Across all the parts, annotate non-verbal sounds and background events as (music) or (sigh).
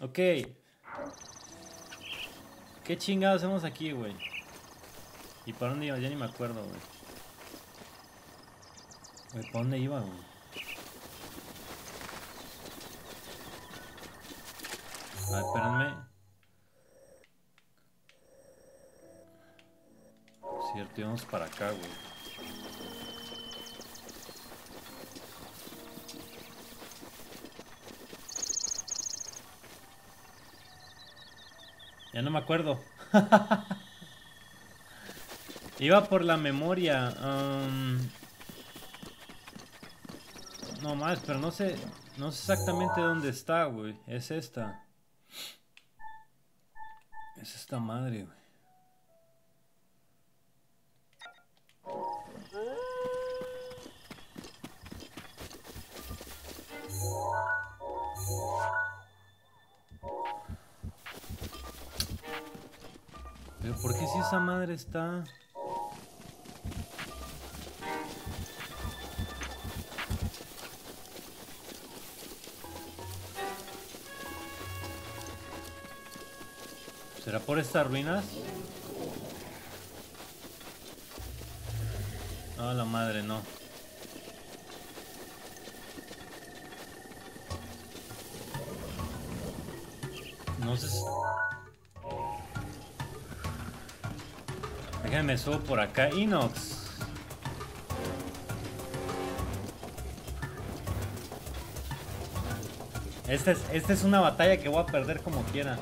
Ok. ¿Qué chingados hacemos aquí, güey? ¿Y para dónde iba? Ya ni me acuerdo, güey. Güey, ¿para dónde iba, güey? A ver, espérenme. Cierto, íbamos para acá, güey. Ya no me acuerdo. (laughs) Iba por la memoria. Um, no más, pero no sé. No sé exactamente dónde está, güey. Es esta. Es esta madre, güey. Pero ¿por qué si esa madre está...? ¿Será por estas ruinas? No, la madre, no. No sé. Déjame subo por acá. Inox. Esta es, esta es una batalla que voy a perder como quiera.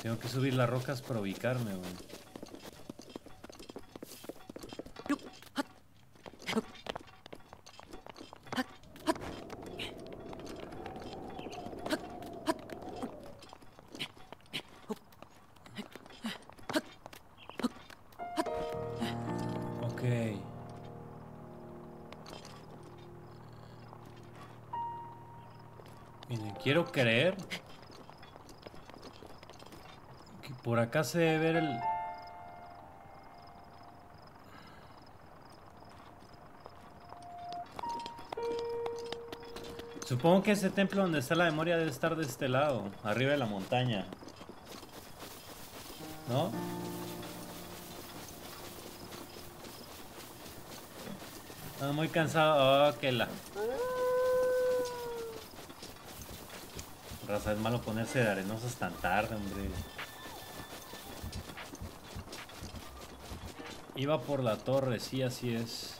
Tengo que subir las rocas para ubicarme, güey. Acá se debe ver el... Supongo que ese templo donde está la memoria debe estar de este lado, arriba de la montaña. ¿No? Estoy muy cansado. Oh, que la. Raza, es malo ponerse de arenosas tan tarde, hombre. Iba por la torre, sí, así es.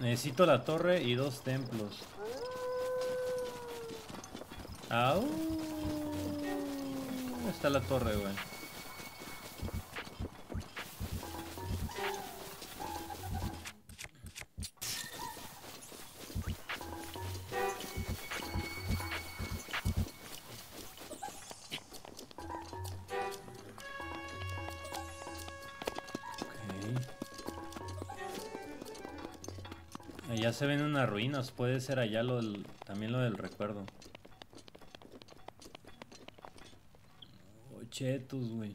Necesito la torre y dos templos. ¡Au! Está la torre, güey. Ruinas, puede ser allá lo del, también lo del recuerdo. Chetos, güey.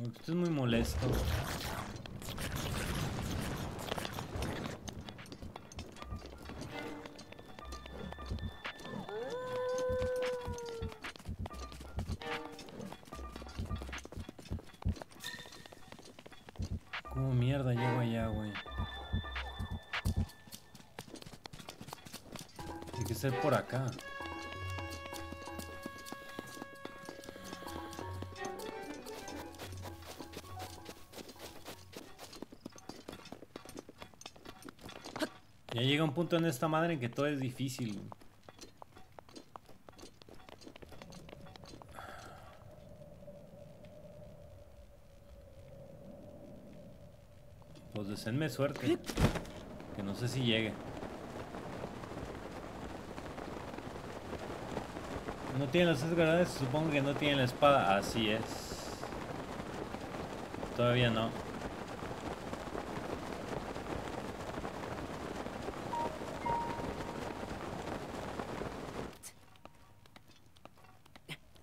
Esto es muy molesto. Ya llega un punto en esta madre en que todo es difícil. Pues deseenme suerte. Que no sé si llegue. No tienen los tres supongo que no tienen la espada. Así es. Todavía no.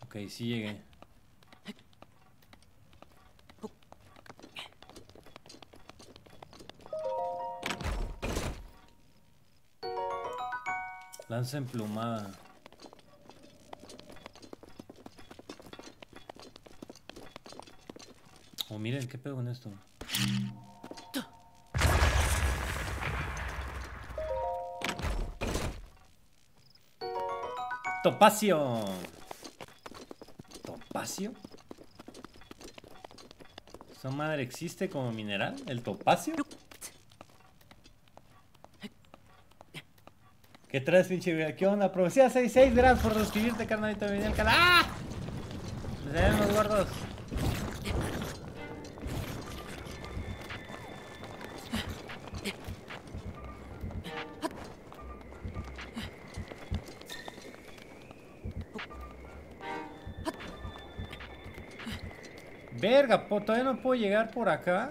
Ok, sí llegué. Lanza emplumada. Miren, ¿qué pedo con esto? Topacio. ¿Topacio? ¿Esa madre existe como mineral? ¿El topacio? ¿Qué traes, pinche ¿Qué onda? Profecía 66, gracias por suscribirte, carnalito. Bienvenido al canal. ¡Ah! Me los gordos. Todavía no puedo llegar por acá.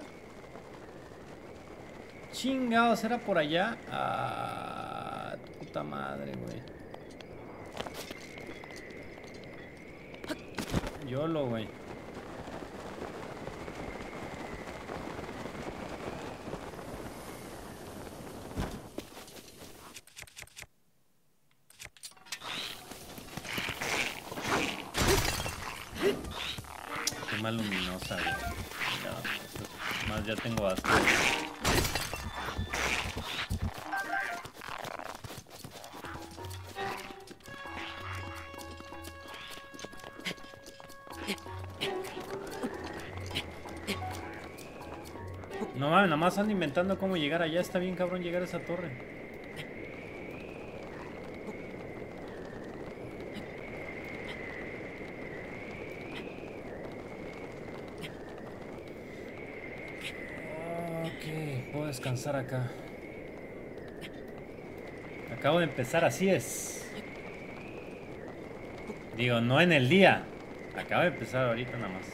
Chingados, ¿era por allá? Ah, puta madre, güey. Yolo, güey. más luminosa, más ya tengo bastante. No mames, nada más ando inventando cómo llegar allá. Está bien cabrón llegar a esa torre. Descansar acá. Acabo de empezar, así es. Digo, no en el día. Acabo de empezar ahorita nada más.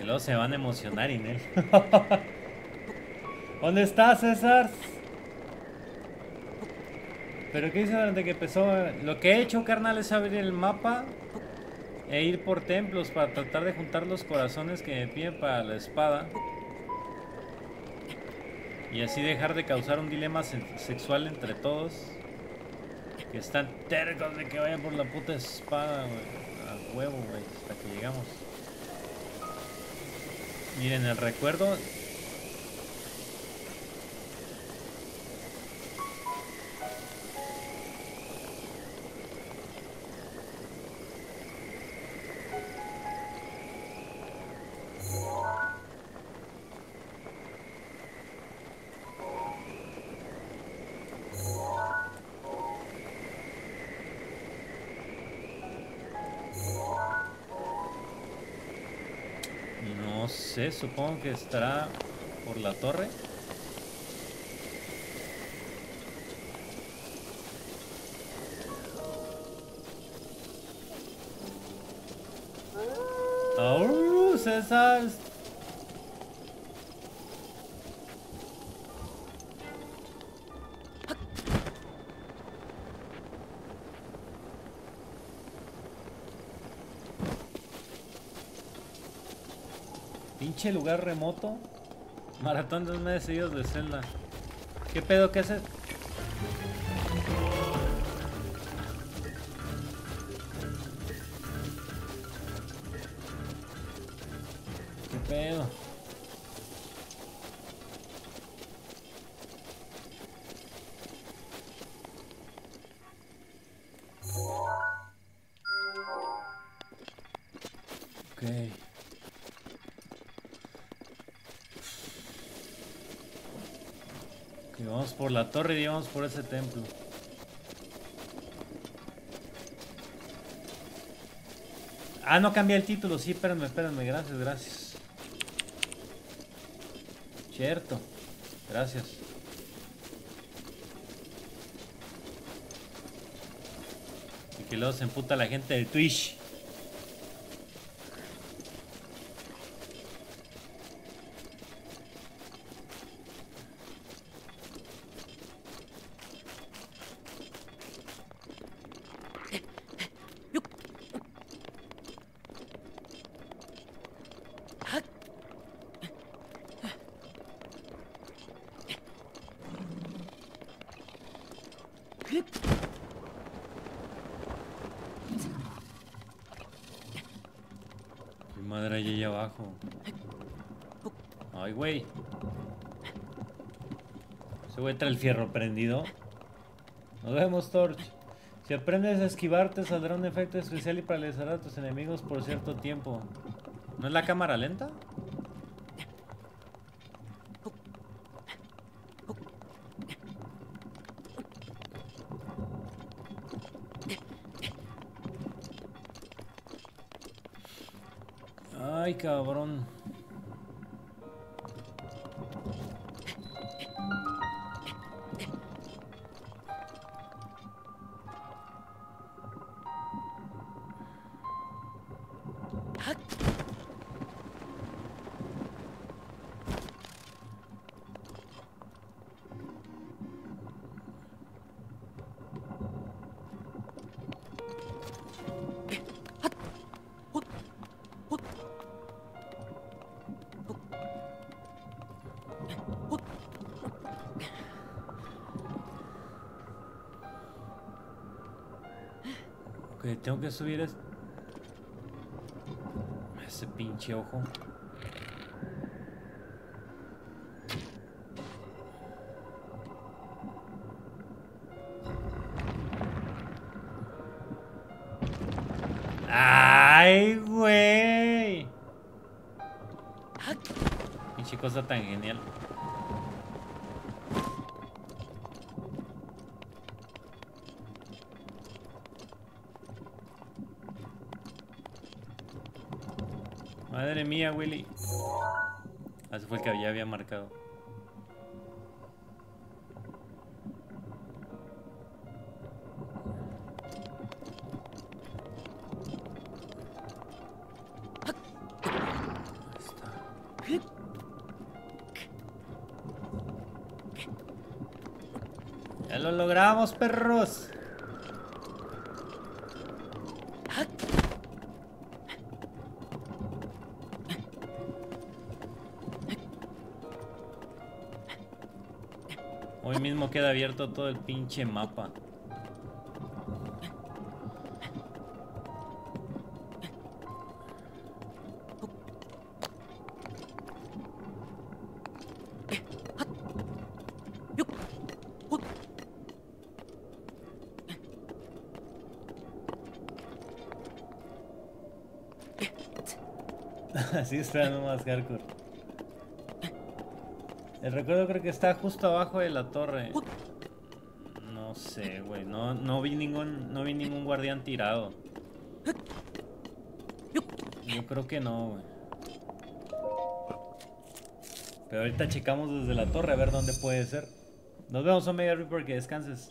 Y luego se van a emocionar, Inel. (laughs) ¿Dónde estás, César? Pero ¿qué dice durante que empezó? Lo que he hecho, carnal, es abrir el mapa e ir por templos para tratar de juntar los corazones que me piden para la espada. Y así dejar de causar un dilema sexual entre todos. Que están tercos de que vayan por la puta espada, A huevo, güey. Hasta que llegamos. Miren, el recuerdo supongo que estará por la torre. Oh, César. Lugar remoto. Maratón de dos meses seguidos de Zelda. ¿Qué pedo? ¿Qué haces? Torre y por ese templo. Ah, no cambia el título. Sí, espérenme, espérenme. Gracias, gracias. Cierto. Gracias. Y que luego se emputa la gente de Twitch. Mi madre hay ahí abajo. Ay, güey. Se güey trae el fierro prendido. Nos vemos, Torch. Si aprendes a esquivarte, saldrá un efecto especial y paralizará a tus enemigos por cierto tiempo. ¿No es la cámara lenta? Ay, cabrón. Ok, tengo que subir es... ese pinche ojo. Willy. Ah, ese fue el que ya había marcado. Ya lo logramos, perros. Queda abierto todo el pinche mapa. (laughs) Así esperando más hardcore. El recuerdo creo que está justo abajo de la torre. No sé, güey. No, no vi ningún. No vi ningún guardián tirado. Yo creo que no, güey. Pero ahorita checamos desde la torre a ver dónde puede ser. Nos vemos, Omega Reaper, que descanses.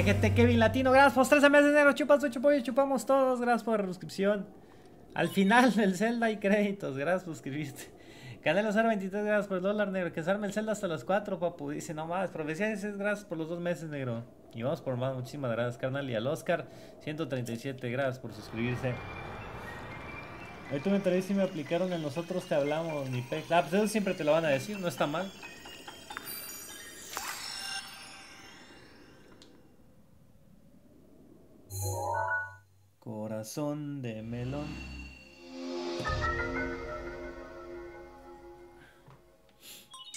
NGT Kevin Latino, gracias por 13 meses de enero, chupas 8 pollos, chupamos todos, gracias por la suscripción. Al final (laughs) del Zelda y créditos, gracias por suscribirte. Canelo 023, gracias por el dólar negro. Que se arme el Zelda hasta las 4, papu. Dice, no más, profecía dices, gracias por los dos meses, negro. Y vamos por más, muchísimas gracias, carnal. Y al Oscar, 137, gracias por suscribirse. Tú me traes si me aplicaron en nosotros te hablamos, ni pex. Ah, pues eso siempre te lo van a decir, no está mal. Corazón de melón.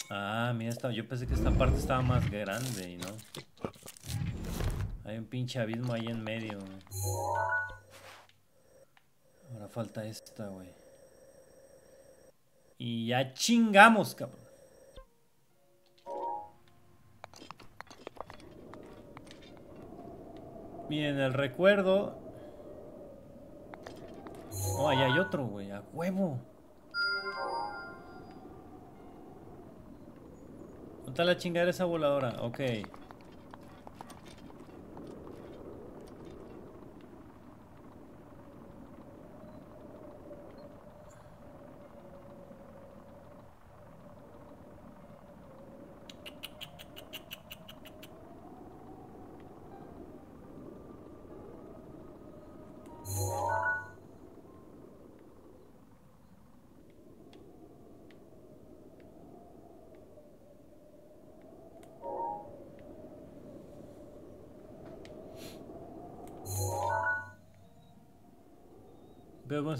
Ah, mira, esta, yo pensé que esta parte estaba más grande y no. Hay un pinche abismo ahí en medio. Ahora falta esta, güey. Y ya chingamos, cabrón. Miren, el recuerdo. Oh, ahí hay otro, güey. A huevo. ¿Dónde está la chingada esa voladora? Ok.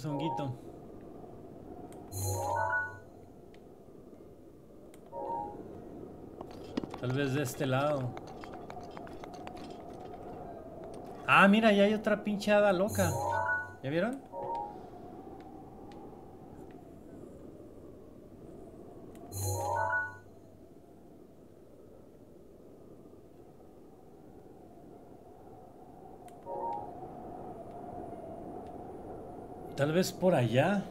Honguito. Tal vez de este lado. Ah, mira, ya hay otra pinchada loca. ¿Ya vieron? Tal vez por allá.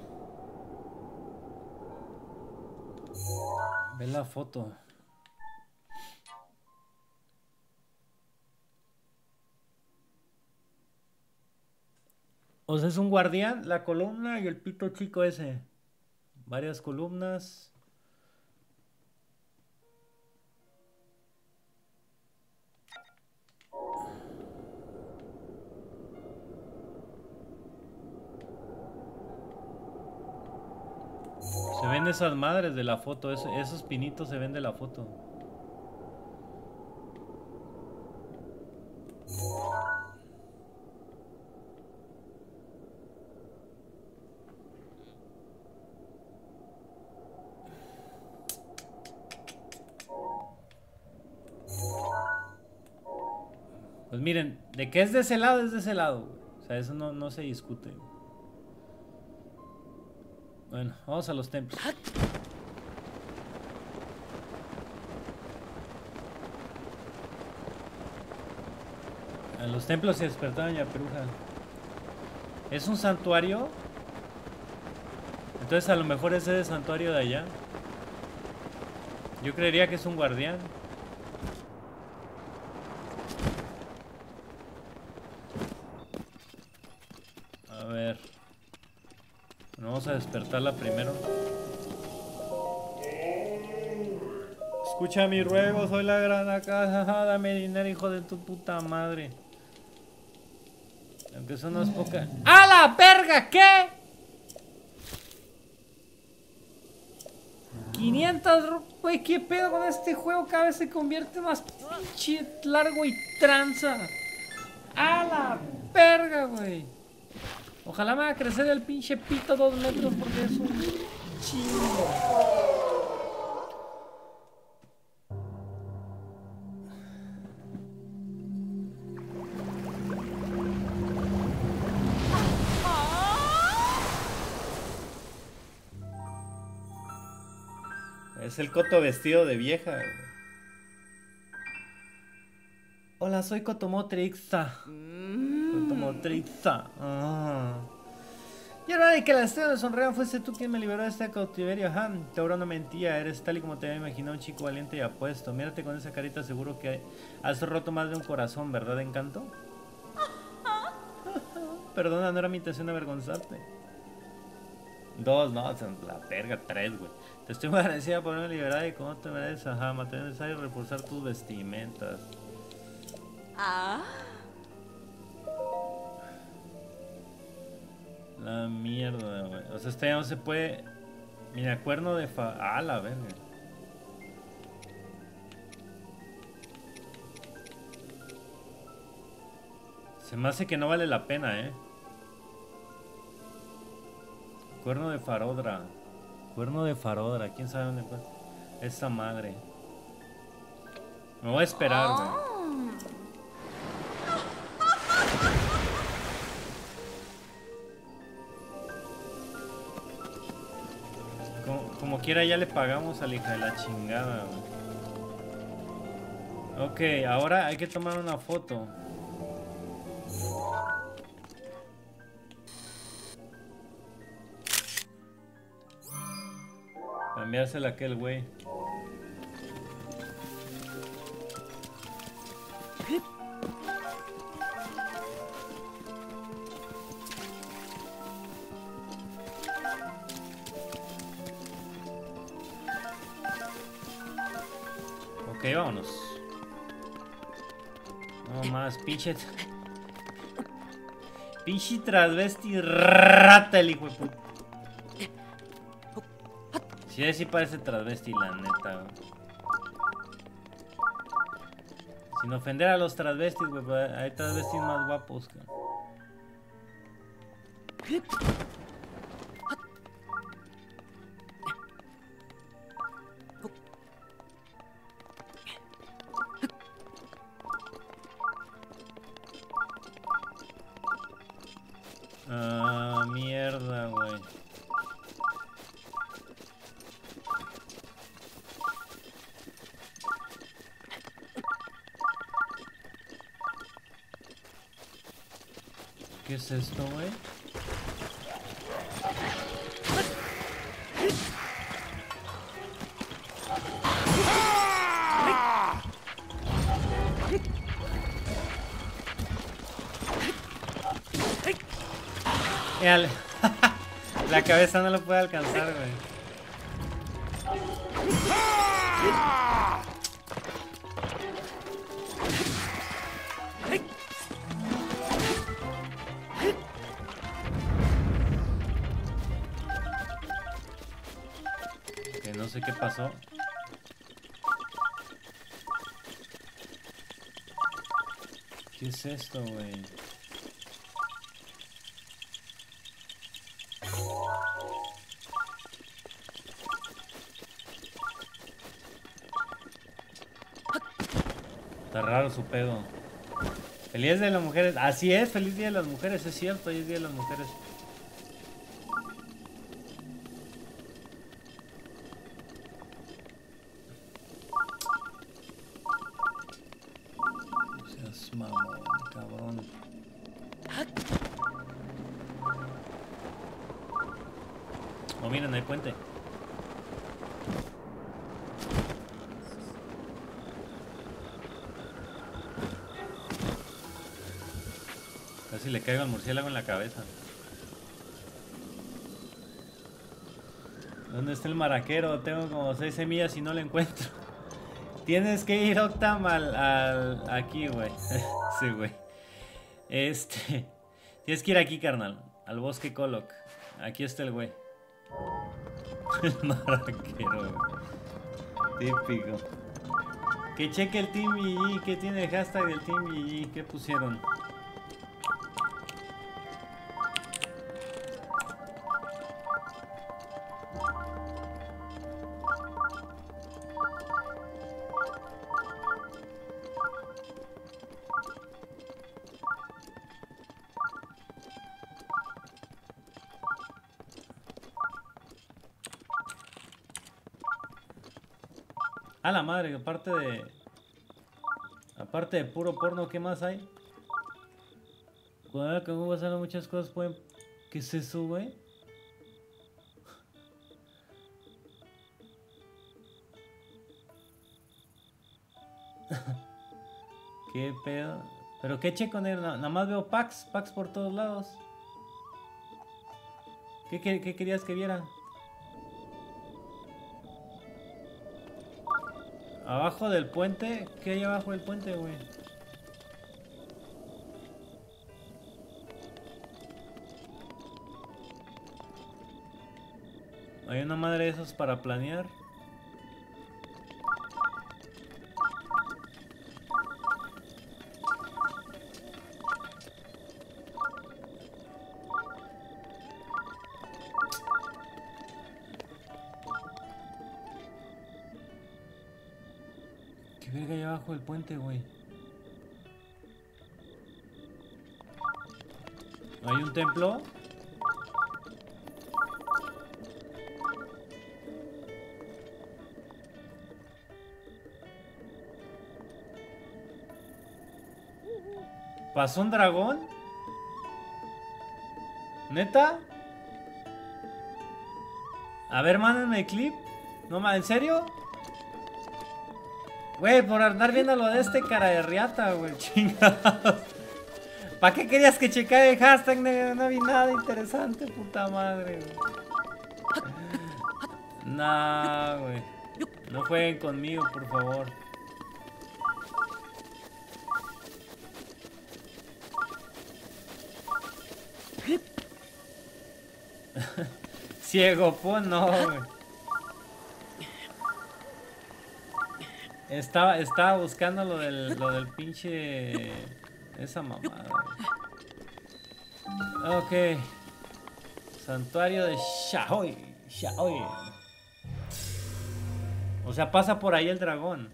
Ve la foto. O sea, es un guardián, la columna y el pito chico ese. Varias columnas. Esas madres de la foto, esos pinitos se ven de la foto. miren, de que es de ese lado, es de ese lado. O sea, eso no, se discute. Bueno, vamos a los templos. En los templos se despertaron ya peruja. ¿Es un santuario? Entonces a lo mejor ese es el santuario de allá. Yo creería que es un guardián. a despertarla primero. Escucha mi ruego, soy la gran acá. Dame dinero, hijo de tu puta madre. Aunque eso no es poca. ¡A la verga! ¿Qué? 500, güey, ¿qué pedo con este juego? Cada vez se convierte más pinche largo y tranza. ¡A la verga, güey! Ojalá me haga crecer el pinche pito dos metros porque es un chingo. Es el coto vestido de vieja. Hola, soy Cotomotrixa. Cotomotrixa. Ah. Y ahora de que la estrella de sonrean fuese tú quien me liberó de este cautiverio. Ajá, te no mentía. Eres tal y como te había imaginado un chico valiente y apuesto. Mírate con esa carita, seguro que has roto más de un corazón, ¿verdad, encanto? (laughs) Perdona, no era mi intención avergonzarte. Dos, no, la verga, tres, güey. Te estoy agradecida por mi libertad y cómo te mereces, ajá, mantener necesario reforzar tus vestimentas. Ah. La mierda, güey. O sea, este ya no se puede. Mira, cuerno de fa. Ah, la verga. Se me hace que no vale la pena, eh. Cuerno de farodra. Cuerno de farodra. ¿Quién sabe dónde fue? Esa madre. Me voy a esperar, güey. Ah. Quiera ya le pagamos a la hija de la chingada, Ok, ahora hay que tomar una foto. Cambiársela a aquel güey. Ok, vámonos. No más, pinche. Pinche transvesti rata el hijo de puta. Sí, parece transvesti, la neta. Sin ofender a los transvestis, güey, hay transvestis más guapos. Ah, cabeza no lo puede alcanzar, güey. Está raro su pedo. Feliz Día de las Mujeres. Así es, feliz Día de las Mujeres, es cierto, hoy es Día de las Mujeres. Maraquero? Tengo como seis semillas y no lo encuentro. (laughs) Tienes que ir, Octam, al... al aquí, güey. (laughs) sí, güey. Este... (laughs) Tienes que ir aquí, carnal. Al bosque Coloc. Aquí está el güey. el maraquero. Típico. Que cheque el Team GG. ¿Qué tiene el hashtag del Team GG? ¿Qué pusieron? Madre, aparte de... Aparte de puro porno, ¿qué más hay? Cuando que Google salen muchas cosas pueden... ¿Qué es eso, güey? (laughs) ¿Qué pedo? ¿Pero qué checo, negro? Na- Nada más veo packs, packs por todos lados. ¿Qué, qué, qué querías que viera? Abajo del puente, ¿qué hay abajo del puente, güey? Hay una madre de esos para planear. Güey? ¿Hay un templo? ¿Pasó un dragón? ¿Neta? A ver, mándenme el clip. No, ¿en serio? Güey, por andar viendo lo de este cara de riata, güey, chingados. ¿Para qué querías que checara el hashtag, negro? No vi nada interesante, puta madre, güey. Nah, güey. No jueguen conmigo, por favor. (laughs) Ciego, pues no, güey. Estaba, estaba buscando lo del, lo del pinche... Esa mamada. Ok. Santuario de Shaoi. Shaoi. O sea, pasa por ahí el dragón.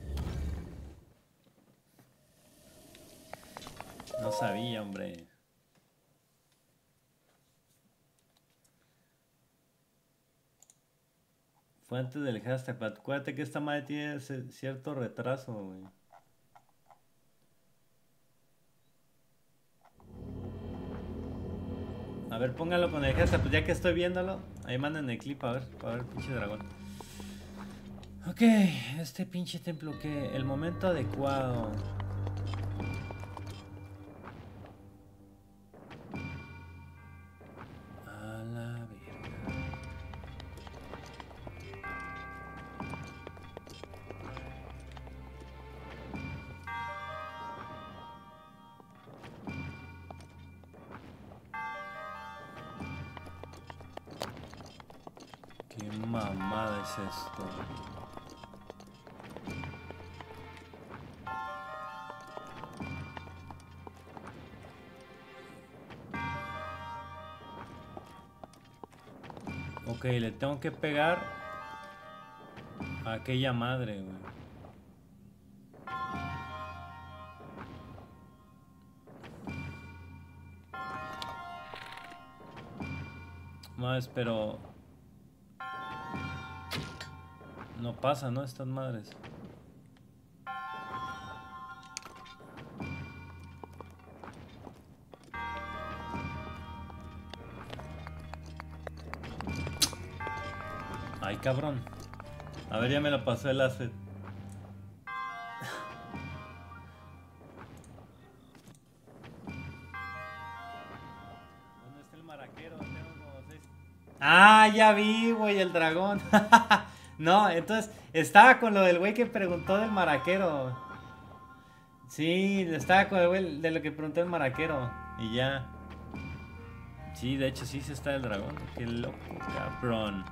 No sabía, hombre. Fue antes del hashtag, pero acuérdate que esta madre tiene cierto retraso, güey. A ver, póngalo con el hashtag, pues ya que estoy viéndolo, ahí manden el clip a ver, a ver, pinche dragón. Ok, este pinche templo que el momento adecuado. Esto? Ok, le tengo que pegar a aquella madre, güey. Más, pero no pasa, ¿no? Estas madres. Ay, cabrón. A ver, ya me lo pasó el asset. ¿Dónde está el maraquero? Ah, ya vi, güey, el dragón. (laughs) No, entonces estaba con lo del güey que preguntó del maraquero. Sí, estaba con el güey de lo que preguntó el maraquero. Y ya. Sí, de hecho sí se está el dragón. Qué loco, cabrón.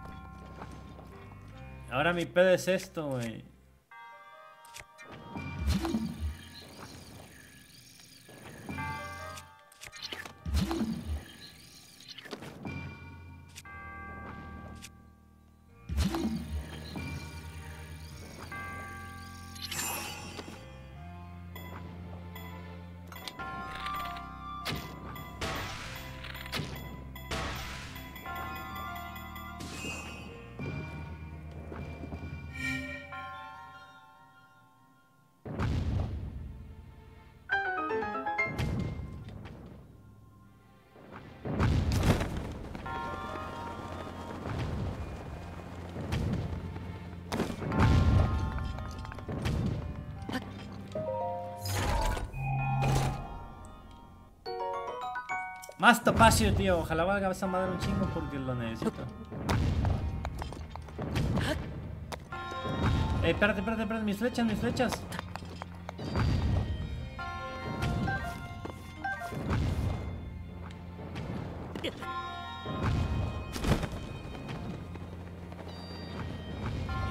Ahora mi pedo es esto, güey. Más topacio, tío. Ojalá valga esa madre un chingo porque lo necesito. Eh, espérate, espérate, espérate. Mis flechas, mis flechas.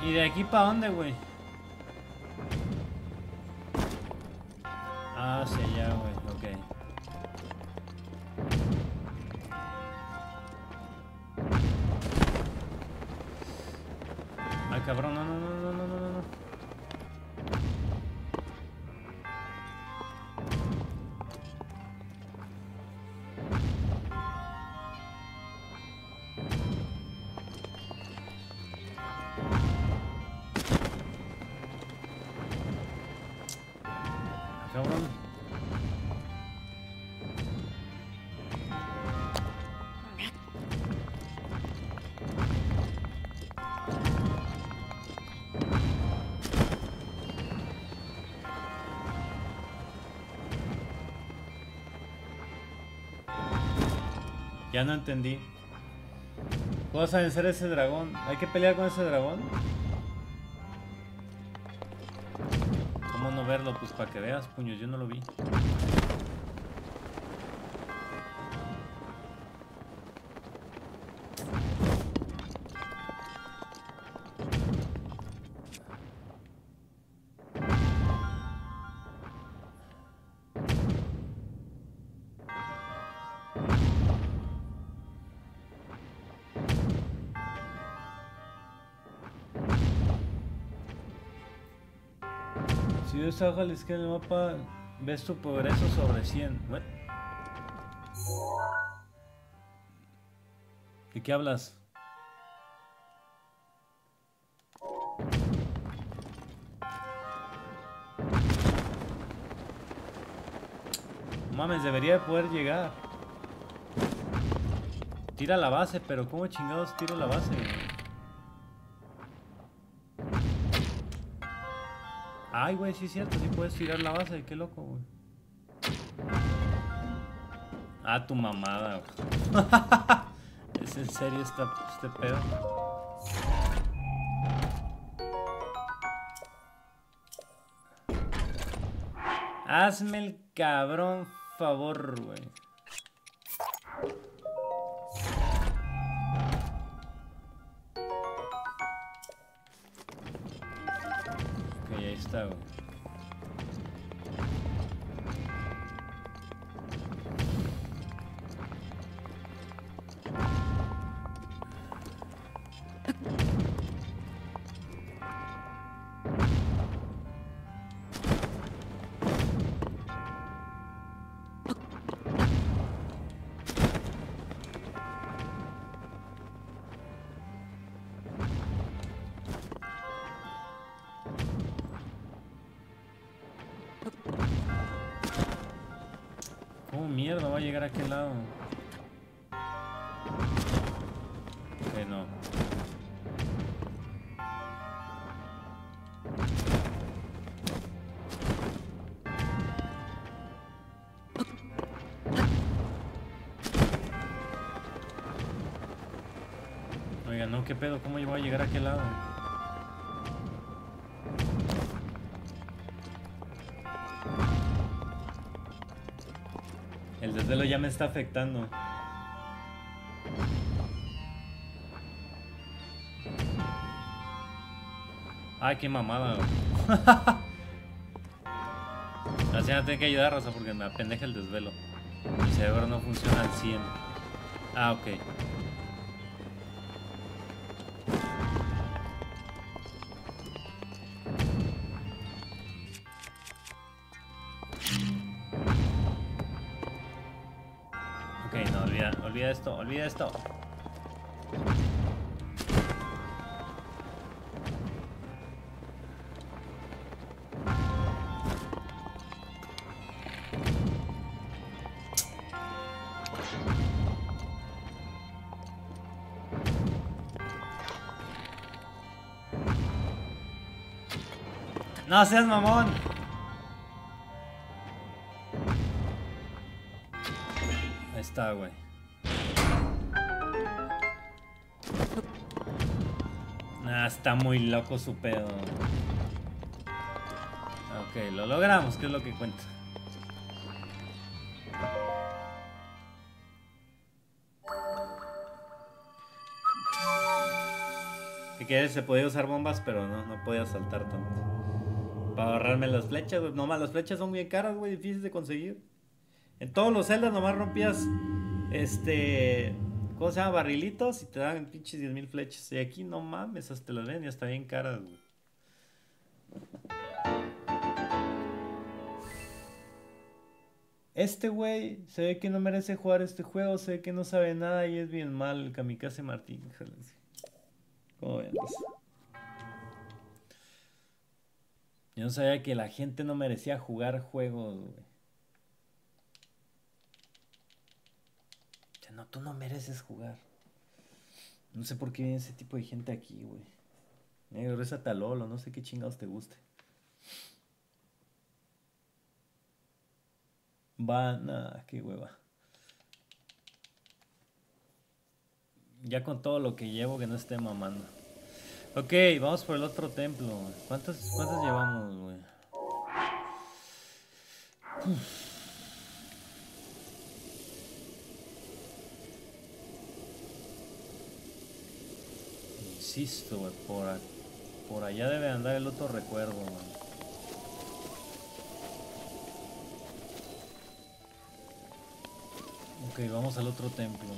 ¿Y de aquí para dónde, güey? Ya no entendí. ¿Puedo vencer ese dragón? ¿Hay que pelear con ese dragón? ¿Cómo no verlo? Pues para que veas, puños, yo no lo vi. Si a la izquierda del mapa, ves tu progreso sobre 100. What? ¿De qué hablas? Mames, debería poder llegar. Tira la base, pero ¿cómo chingados tiro la base? Ay, güey, sí es cierto, sí puedes tirar la base, qué loco, güey. Ah, tu mamada, güey. (laughs) ¿Es en serio este pedo? Hazme el cabrón favor, güey. ¿Qué pedo? ¿Cómo yo voy a llegar a aquel lado? El desvelo ya me está afectando. Ay, qué mamada. (laughs) La señora tiene que ayudar, Rosa, porque me apendeja el desvelo. Mi cerebro no funciona al 100. Ah. Ok, olvida esto. No seas mamón. Ahí está, güey. Está muy loco su pedo. Ok, lo logramos, que es lo que cuenta. Que quede, se podía usar bombas, pero no, no podía saltar tanto. Para ahorrarme las flechas, güey. Nomás las flechas son bien caras, güey, difíciles de conseguir. En todos los celdas nomás rompías, este, ¿cómo se llama? Barrilitos y te daban pinches 10.000 flechas. Y aquí no mames, hasta las ven y hasta bien caras, güey. Este güey se ve que no merece jugar este juego, se ve que no sabe nada y es bien mal el Kamikaze Martín. ¿Cómo ven? Yo no sabía que la gente no merecía jugar juegos, güey. O sea, tú no mereces jugar. No sé por qué viene ese tipo de gente aquí, güey. Negro, esa talolo, no sé qué chingados te guste. Va, nada, qué hueva. Ya con todo lo que llevo que no esté mamando. Ok, vamos por el otro templo. ¿Cuántas, cuántas llevamos, güey? Insisto, güey, por, a- por allá debe andar el otro recuerdo, güey. Ok, vamos al otro templo.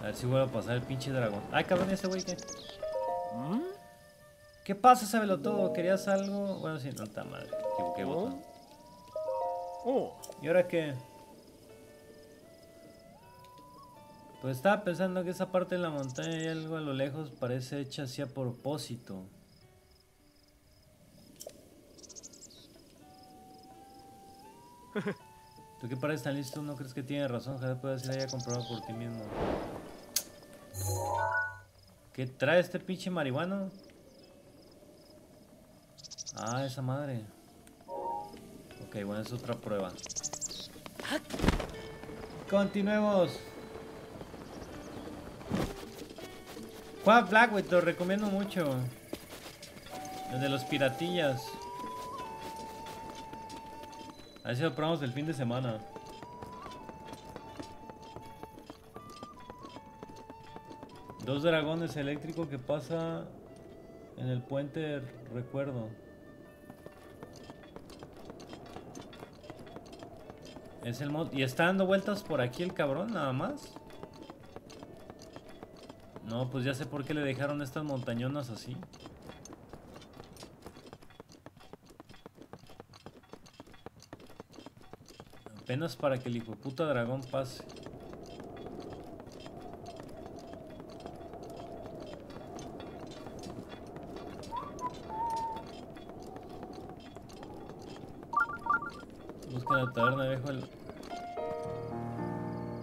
A ver si vuelvo a pasar el pinche dragón. Ay, cabrón, ese güey que. ¿Qué pasa, Sabelo todo? ¿Querías algo? Bueno, sí, no está madre. Equivoqué ¿Oh? botón. Oh, ¿Y ahora qué? Pues estaba pensando que esa parte de la montaña hay algo a lo lejos parece hecha así a propósito. (laughs) ¿Tú qué pareces tan listo? ¿No crees que tiene razón? Ojalá puedas ir allá a comprobar por ti mismo. ¿Qué trae este pinche marihuano? Ah, esa madre. Ok, bueno, es otra prueba. Continuemos. Juega Blackwood, lo recomiendo mucho. El de los piratillas. A ver si lo probamos el fin de semana. Dos dragones eléctricos que pasa en el puente recuerdo. Es el mod. ¿Y está dando vueltas por aquí el cabrón nada más? No, pues ya sé por qué le dejaron estas montañonas así. Apenas para que el hijo puta dragón pase. Busca la taberna viejo el...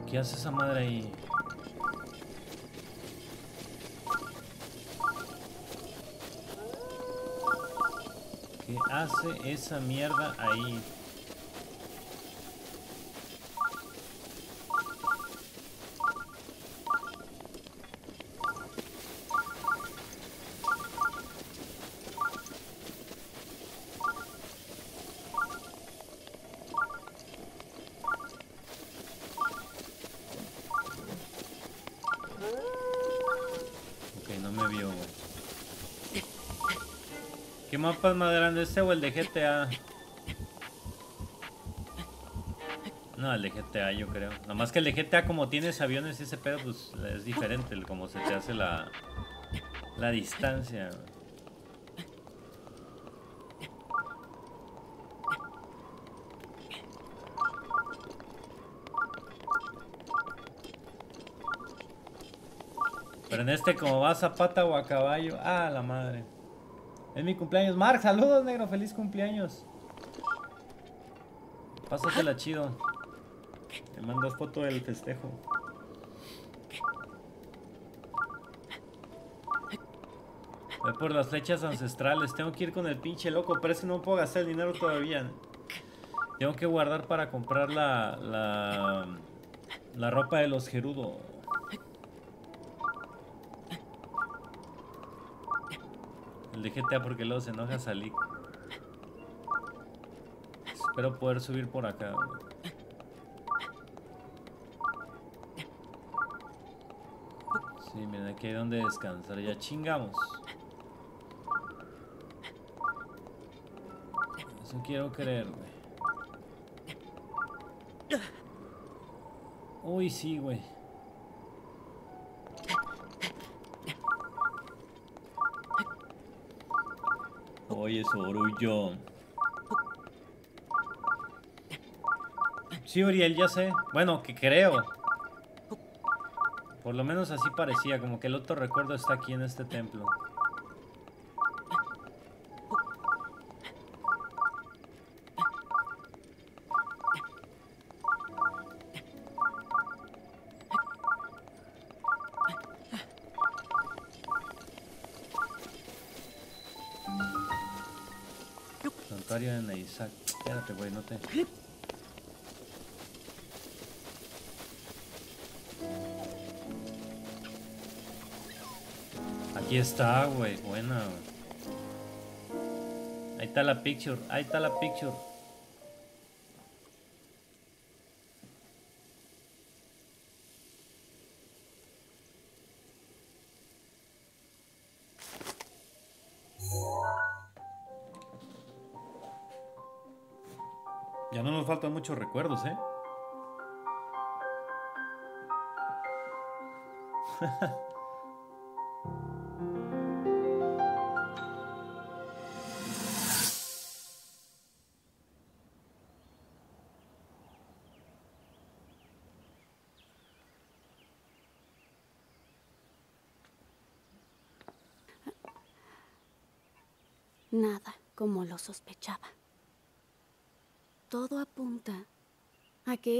¿Qué hace esa madre ahí? Hace esa mierda ahí? Mapa es más grande, este o el de GTA? No, el de GTA yo creo. Nada más que el de GTA como tienes aviones y ese pedo, pues es diferente el cómo se te hace la, la distancia. Pero en este como vas a pata o a caballo. Ah, la madre. Es mi cumpleaños. Mark, saludos, negro. Feliz cumpleaños. Pásatela chido. Te mando foto del festejo. Voy por las flechas ancestrales. Tengo que ir con el pinche loco. Pero es que no puedo gastar el dinero todavía. Tengo que guardar para comprar la, la, la ropa de los Gerudo. El de GTA porque luego se enoja salir. Espero poder subir por acá. Sí, miren, aquí hay donde descansar. Ya chingamos. Eso quiero creer. Uy, sí, güey. Oye, Sorullo. Sí, Uriel, ya sé. Bueno, que creo. Por lo menos así parecía, como que el otro recuerdo está aquí en este templo. Aquí está, güey. Buena. Ahí está la picture. Ahí está la picture. Muchos recuerdos, ¿eh? (laughs)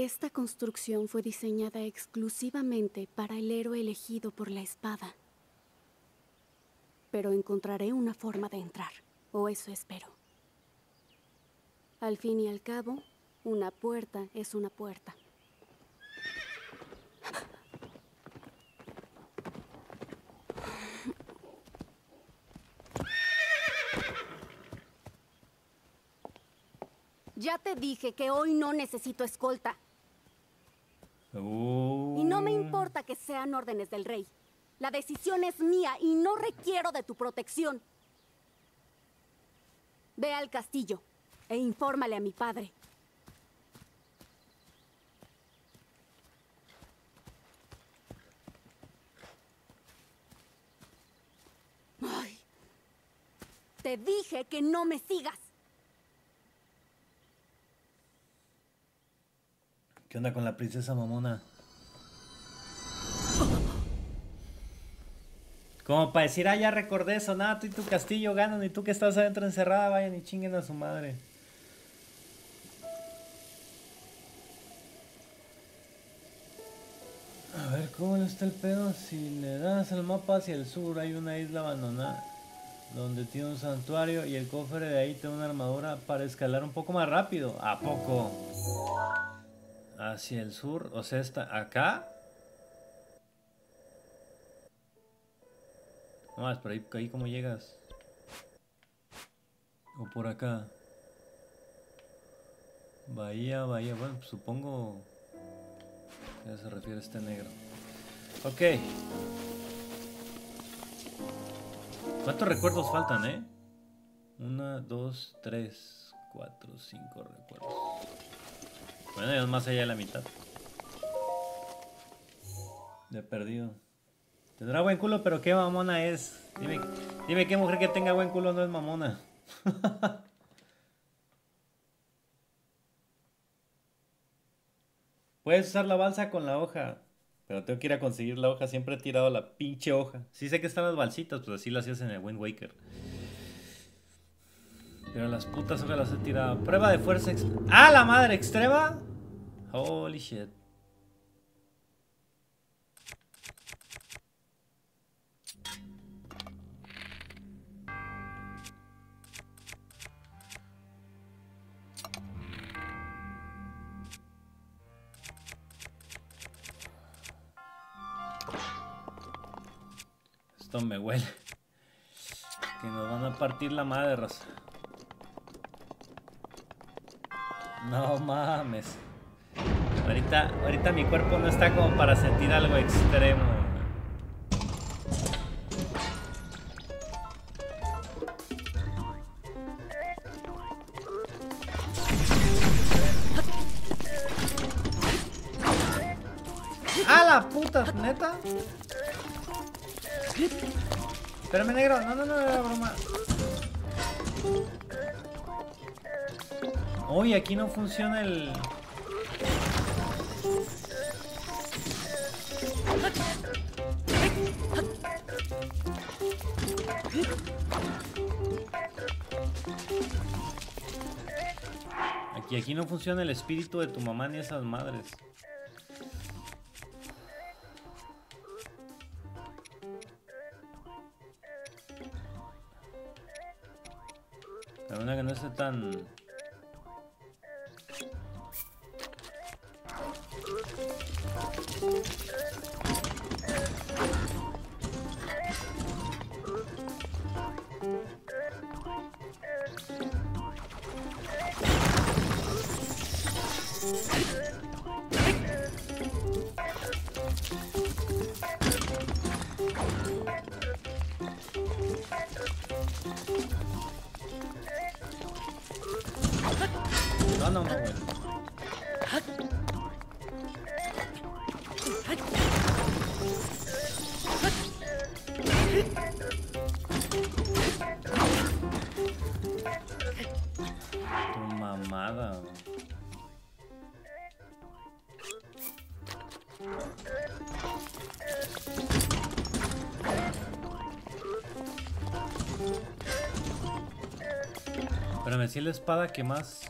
esta construcción fue diseñada exclusivamente para el héroe elegido por la espada. Pero encontraré una forma de entrar, o eso espero. Al fin y al cabo, una puerta es una puerta. Ya te dije que hoy no necesito escolta. Y no me importa que sean órdenes del rey. La decisión es mía y no requiero de tu protección. Ve al castillo e infórmale a mi padre. Ay. Te dije que no me sigas. ¿Qué onda con la princesa mamona? Como para decir, ah, ya recordé eso, nada, tú y tu castillo ganan y tú que estás adentro encerrada, vayan y chinguen a su madre. A ver, ¿cómo está el pedo? Si le das al mapa hacia el sur, hay una isla abandonada donde tiene un santuario y el cofre de ahí tiene una armadura para escalar un poco más rápido. ¿A poco? Hacia el sur, o sea, está acá. No más, por ahí, ahí cómo llegas. O por acá. Bahía, bahía. Bueno, pues supongo a se refiere este negro. Ok. ¿Cuántos recuerdos faltan, eh? Una, dos, tres, cuatro, cinco recuerdos. Bueno, es más allá de la mitad. De perdido. Tendrá buen culo, pero qué mamona es. Dime, dime qué mujer que tenga buen culo no es mamona. (laughs) Puedes usar la balsa con la hoja. Pero tengo que ir a conseguir la hoja. Siempre he tirado la pinche hoja. Sí sé que están las balsitas, pues así las hacías en el Wind Waker. Pero las putas hojas las he tirado. Prueba de fuerza extrema. ¡Ah, la madre extrema! Holy shit. Esto me huele. Que nos van a partir la madre, Rosa. No mames. Ahorita, ahorita mi cuerpo no está como para sentir algo extremo. ¡Ah, la puta! ¿Neta? Aquí no funciona el... Aquí, aquí no funciona el espíritu de tu mamá ni esas madres. La que no esté tan... Es la espada que más...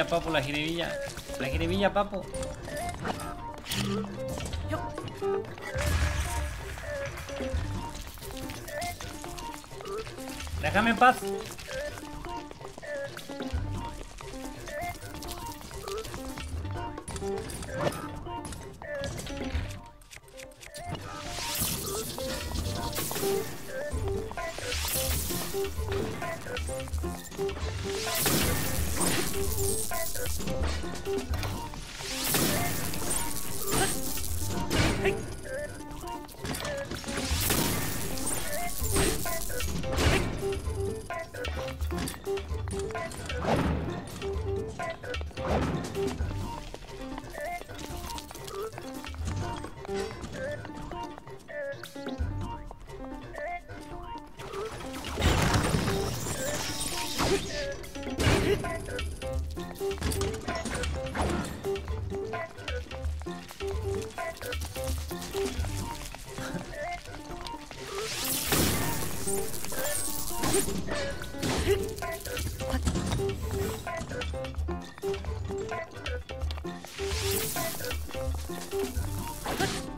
jiribilla, papo, la jiribilla. La jiribilla, papo. Déjame en paz. Ha ha ha!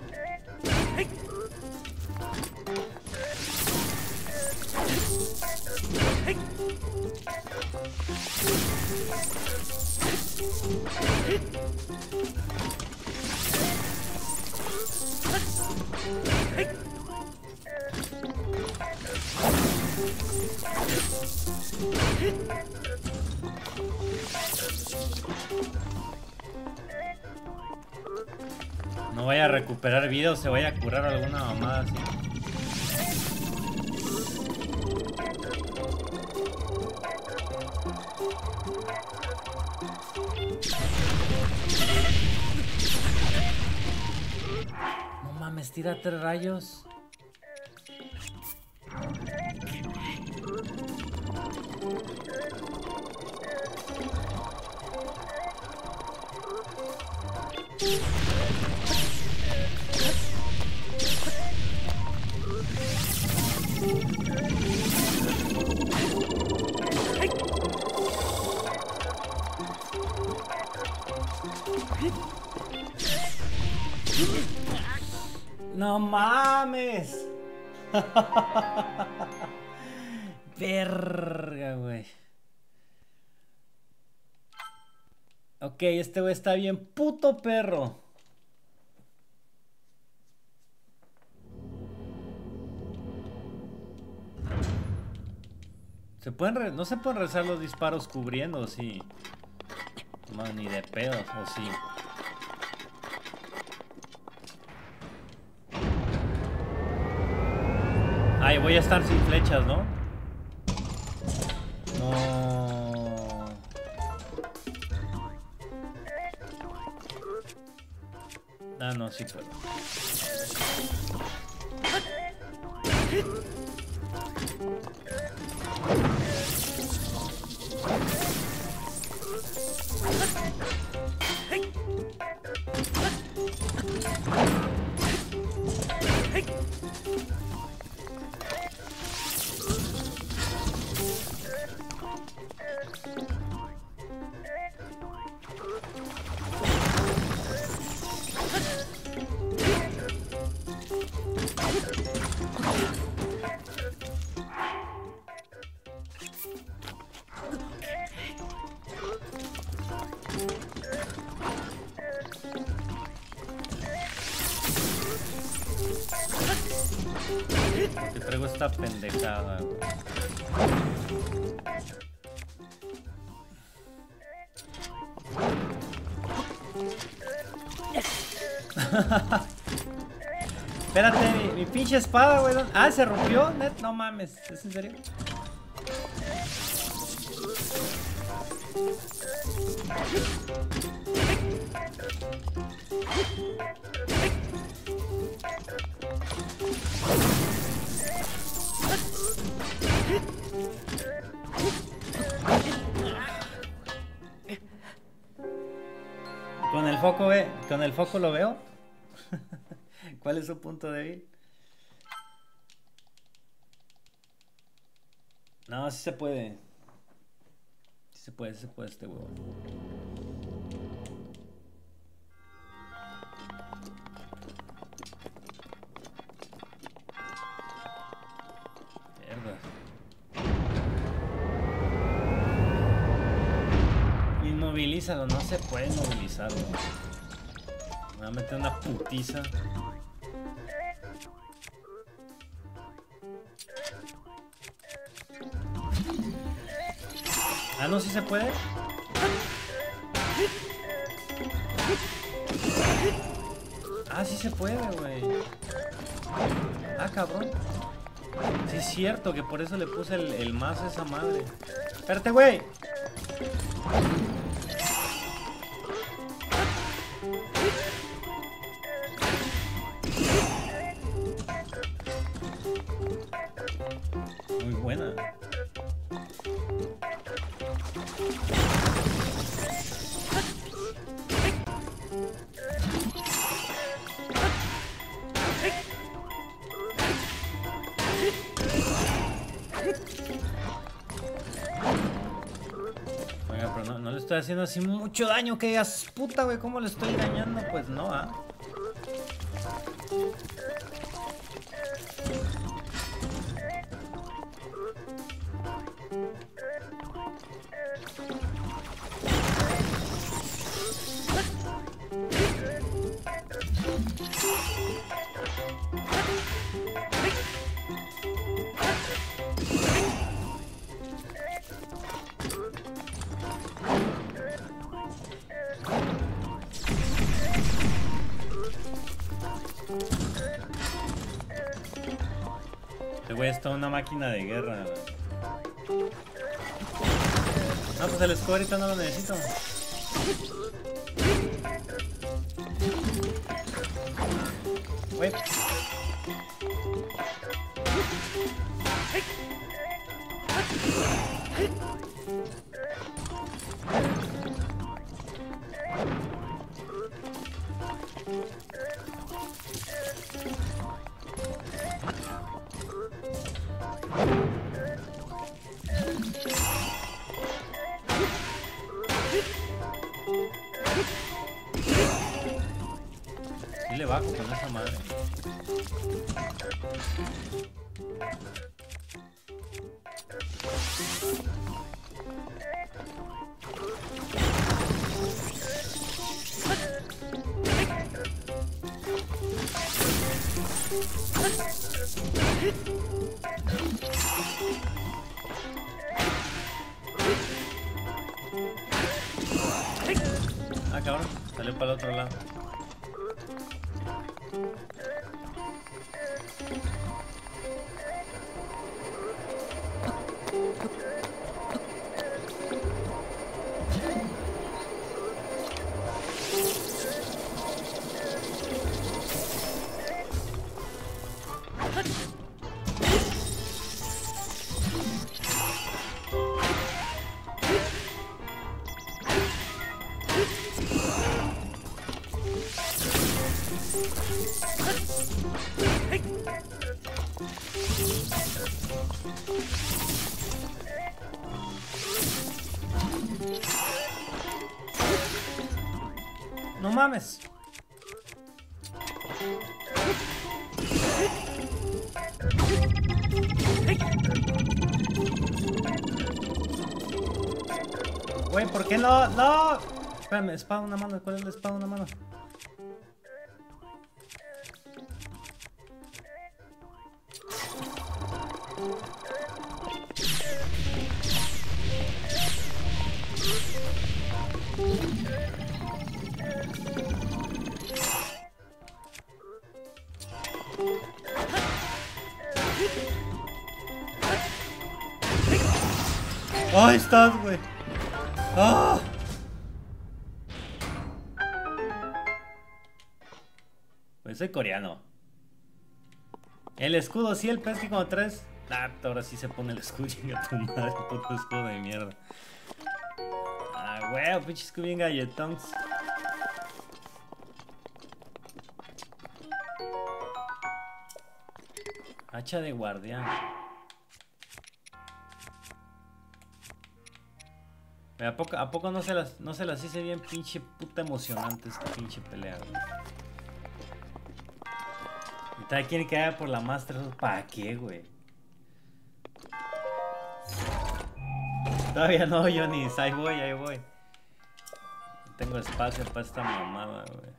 Recuperar vida o se vaya a curar alguna mamada así. No mames, tira tres rayos. (laughs) Verga, güey. Ok, este güey está bien puto perro. ¿Se pueden no se pueden rezar los disparos cubriendo, sí. No, ni de pedos, o sí. Ay, voy a estar sin flechas, ¿no? No. Ah, no, sí puedo. Porque traigo esta pendejada. (laughs) Espérate, mi, mi pinche espada, güey. ¿dónde- Ah, se rompió, net. No mames, ¿es en serio? Con el foco, ve. Con el foco lo veo. (laughs) ¿Cuál es su punto débil? No, sí se puede. Sí se puede, sí se puede este huevo. Inmovilízalo, no se puede inmovilizarlo. Me va a meter una putiza. Ah, no, sí se puede. Ah, sí se puede, güey. Ah, cabrón. Sí es cierto que por eso le puse el, el más a esa madre. Espérate, güey. Estoy haciendo así mucho daño que digas, puta, güey, ¿cómo le estoy dañando? Pues no, ¿ah? Máquina de guerra. No, pues el escudo no lo necesito. Mames. Güey, ¿por qué no? ¡No! Espérame, espada una mano. ¿Cuál es la espada una mano? El escudo, sí, el pez que como traes. Ah, ahora sí se pone el escudo, (laughs) chinga tu madre, puto escudo de mierda. Ah, güey, pinche escudo bien galletón. Hacha de guardián. ¿A poco, ¿A poco no se las no se las hice bien pinche puta emocionante esta pinche pelea? Todavía quiere que por la Master ¿Para qué, güey? Todavía no, Johnny. Ahí voy, ahí voy. Tengo espacio para esta mamada, güey.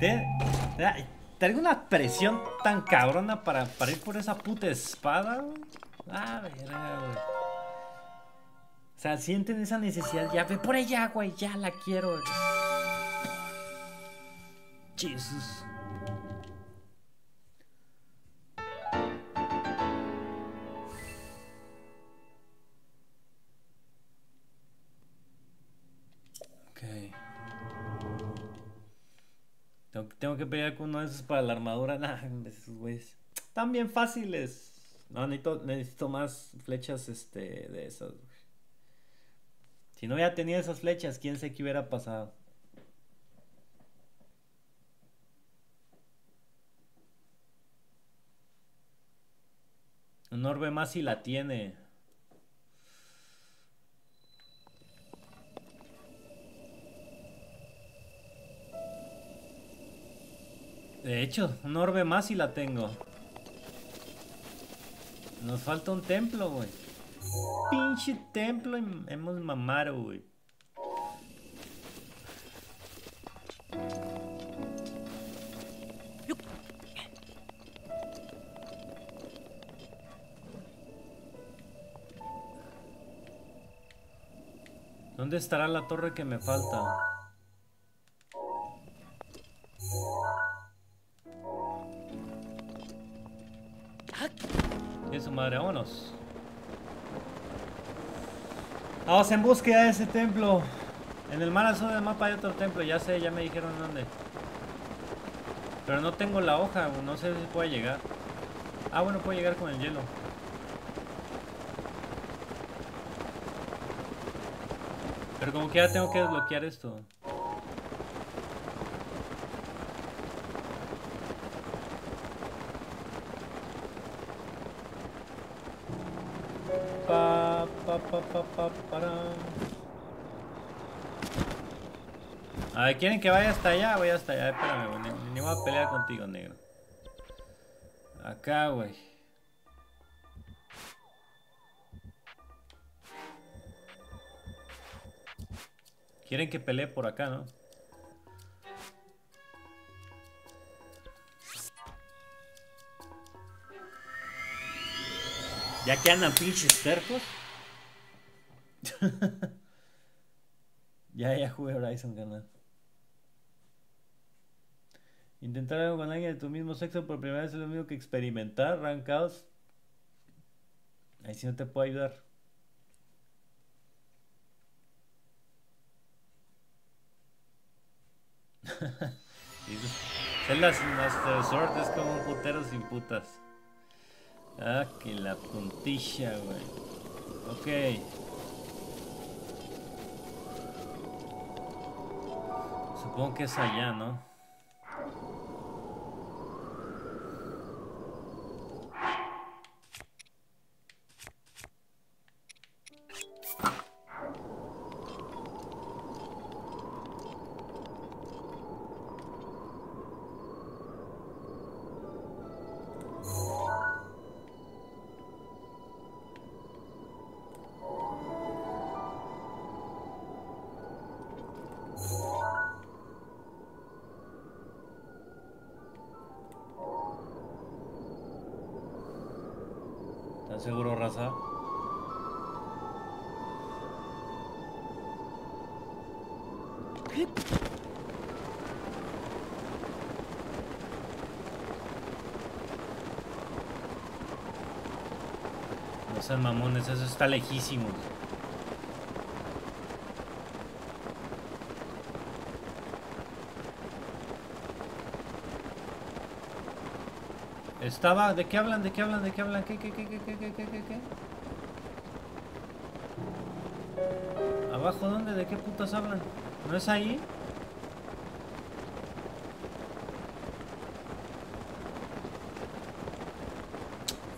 Te- Traigo una presión tan cabrona para, para ir por esa puta espada, güey. Ah, verga, güey. O sea, sienten esa necesidad. Ya ve por ella, güey. Ya la quiero. güey. Jesus. Ok. Tengo, tengo que pelear con uno de esos para la armadura. (laughs) Nah, esos güeyes. Están bien fáciles. No, necesito, necesito más flechas este, de esas. Si no hubiera tenido esas flechas, quién sé qué hubiera pasado. Un orbe más si la tiene. De hecho, un orbe más si la tengo. Nos falta un templo, güey. Pinche templo y hemos mamado, güey. ¿Dónde estará la torre que me falta? Su madre, vámonos. Vamos en búsqueda de ese templo. En el mar sur del mapa hay otro templo, ya sé, ya me dijeron dónde. Pero no tengo la hoja, no sé si puede llegar. Ah, bueno, puede llegar con el hielo. Pero como que ya tengo que desbloquear esto. Pa, pa, pa, pa, pa, para. A ver, ¿quieren que vaya hasta allá? Voy hasta allá, espérame, güey. Ni, ni voy a pelear contigo, negro. Acá, güey. Quieren que pelee por acá, ¿no? Ya que andan pinches tercos. (laughs) ya, ya jugué Horizon, carnal. Intentar algo con alguien de tu mismo sexo por primera vez es lo mismo que experimentar, rankados. Ahí sí no te puedo ayudar. Zelda Master Sword es como un putero sin putas. Ah, que la puntilla, güey. Ok. Supongo que es allá, ¿no? sean mamones, eso está lejísimo. Estaba, ¿de qué hablan? ¿De qué hablan? ¿De qué hablan? ¿Qué, qué, qué, qué, qué, qué, qué, qué? ¿Abajo dónde? ¿De qué putas hablan? ¿No es ahí?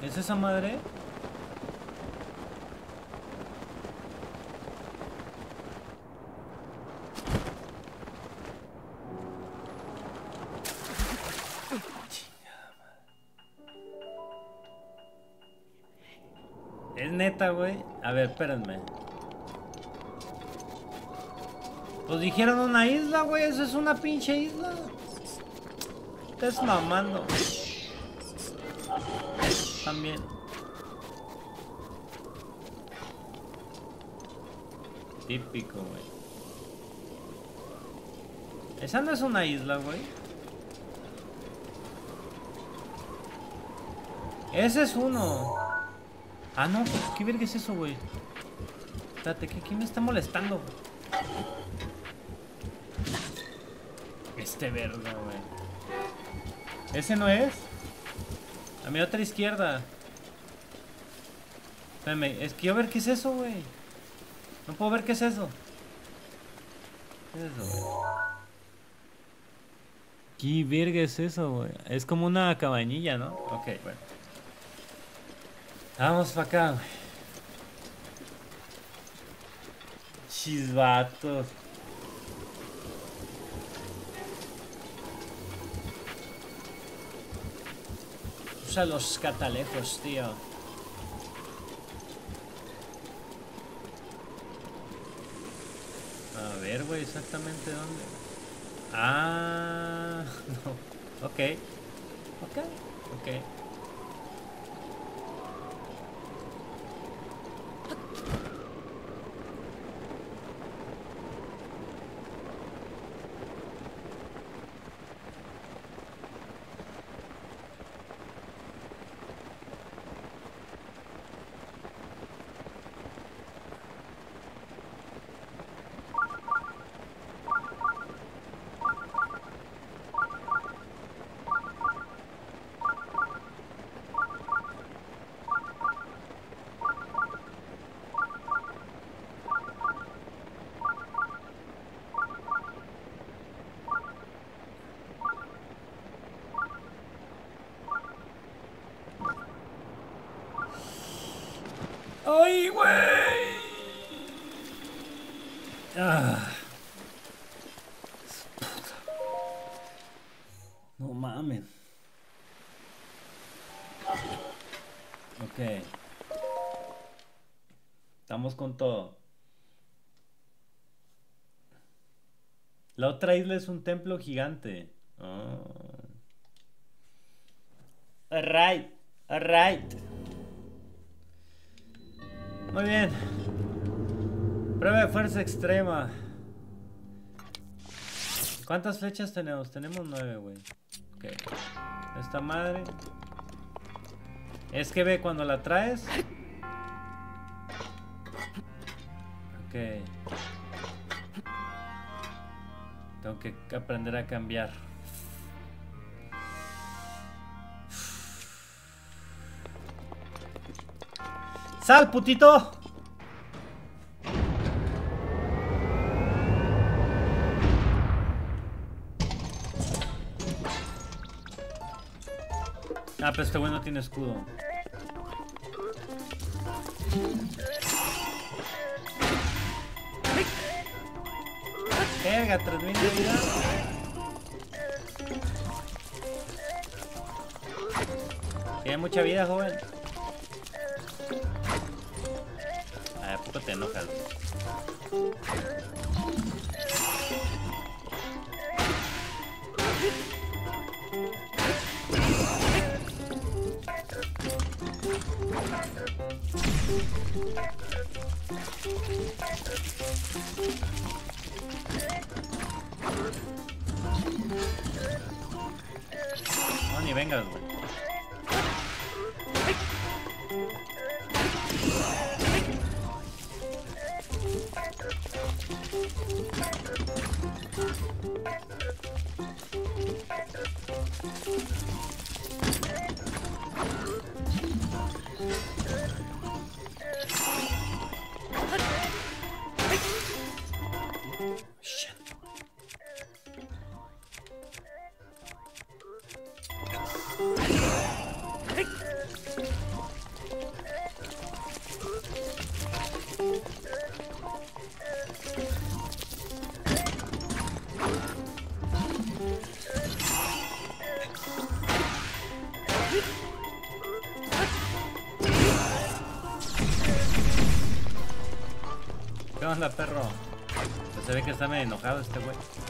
¿Es esa madre? Ver, espérenme. Pues dijeron una isla, güey. Eso es una pinche isla. Estás mamando. También. Típico, güey. Esa no es una isla, güey. Ese es uno. Ah, no, pues, ¿qué verga es eso, güey? Espérate, ¿qué, ¿quién me está molestando? Este verga, güey. ¿Ese no es? A mi otra izquierda. Espérame, es que yo ver qué es eso, güey. No puedo ver qué es eso. ¿Qué es eso? ¿Qué verga es eso, güey? Es como una cabañilla, ¿no? Ok, bueno. Vamos para acá, güey. Chisbatos. Usa los catalejos, tío. A ver, güey, exactamente dónde. Ah, (laughs) no. Ok. Ok. Ok. Con todo. La otra isla es un templo gigante. Oh. Alright, alright. Muy bien. Prueba de fuerza extrema. ¿Cuántas flechas tenemos? Tenemos nueve, güey. Esta madre. Es que ve cuando la traes. A cambiar. ¡Sal, putito! Ah, pero este güey tiene escudo. Verga, 3000 de vida. Tiene mucha vida, joven. A ver, poco te enojas. No, ni vengas, güey. Que está medio enojado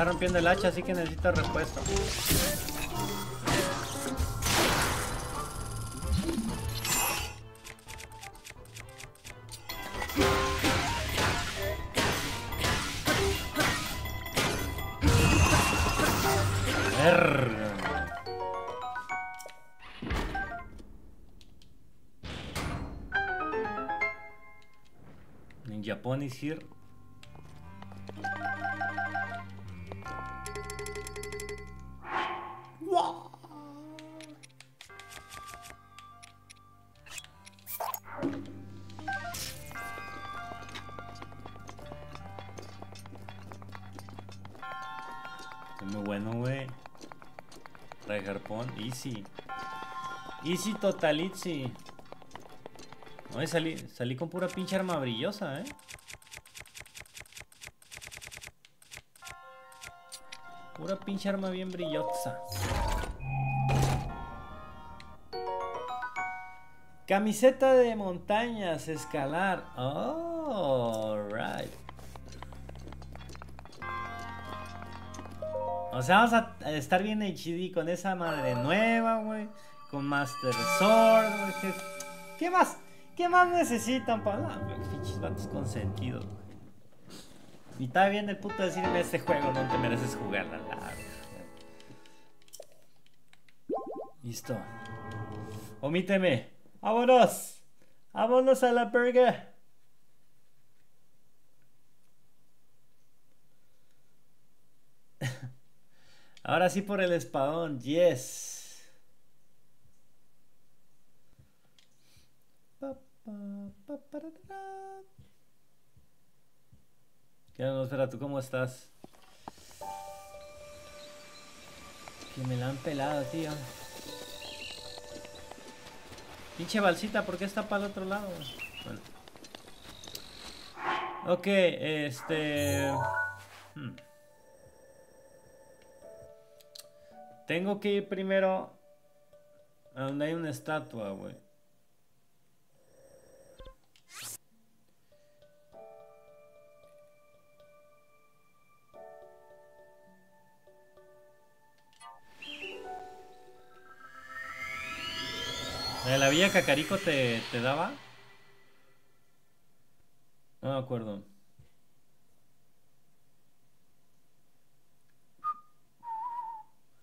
está rompiendo el hacha, así que necesito repuesto. Verga. In Japan easy. Easy totalitzi. No, salí, salí con pura pinche arma brillosa, eh. Pura pinche arma bien brillosa. Camiseta de montañas, escalar. Oh, right. O sea, vamos a estar bien HD con esa madre nueva, güey. Con Master Sword, güey. ¿Qué, más? ¿Qué más necesitan para nada, güey? Pinches vatos consentidos, güey. Y está bien el puto decirme este juego, no te mereces jugarla, la verga. Listo. Omíteme. ¡Vámonos! ¡Vámonos a la verga! (laughs) Ahora sí por el espadón, yes. ¿Qué onda, espera, tú cómo estás? Que me la han pelado, tío. Pinche balsita, ¿por qué está para el otro lado? Bueno. Ok, este... hmm. Tengo que ir primero a donde hay una estatua, güey. ¿La de la Villa Cacarico te, te daba? No me acuerdo.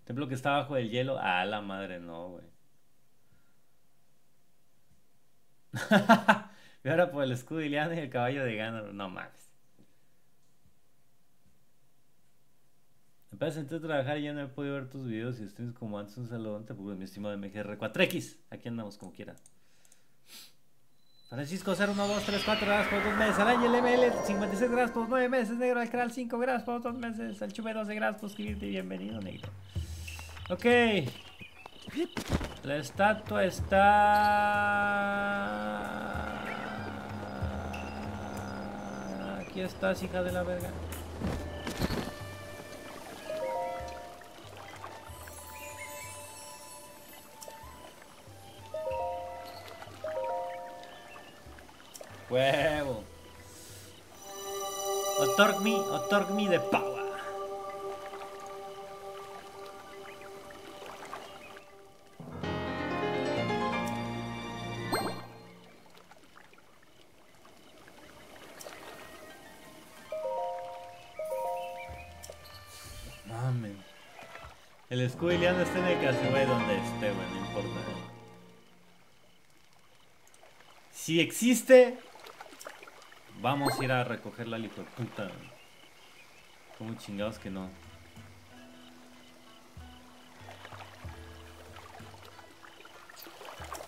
Templo que está bajo el hielo. Ah, la madre, no, güey. (laughs) Y ahora por el escudo y el caballo de Ganon. No mames. Me parece sentir trabajar y ya no he podido ver tus videos y streams como antes. Un saludo ante mi estimado MGR4X. Aquí andamos como quiera. Francisco 0123 gracias por dos meses. Al Ángel ML 56 gracias por 9 meses. Negro al canal 5 gracias por dos meses. Al Chume 12 gracias por suscribirte. Bienvenido, negro. Ok. La estatua está. Aquí estás, hija de la verga. Huevo. Otorg me, otorg me the power. Escudo Iliana está en el castillo donde esté, güey, no importa. Si existe, vamos a ir a recogerla hijo de puta. Como chingados que no.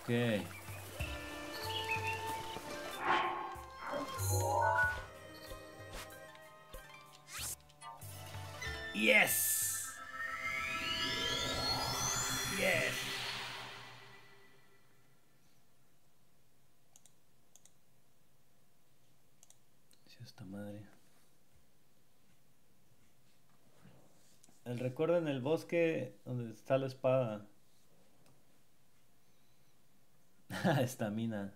Ok. Yes. Recuerdo en el bosque donde está la espada. (laughs) Estamina.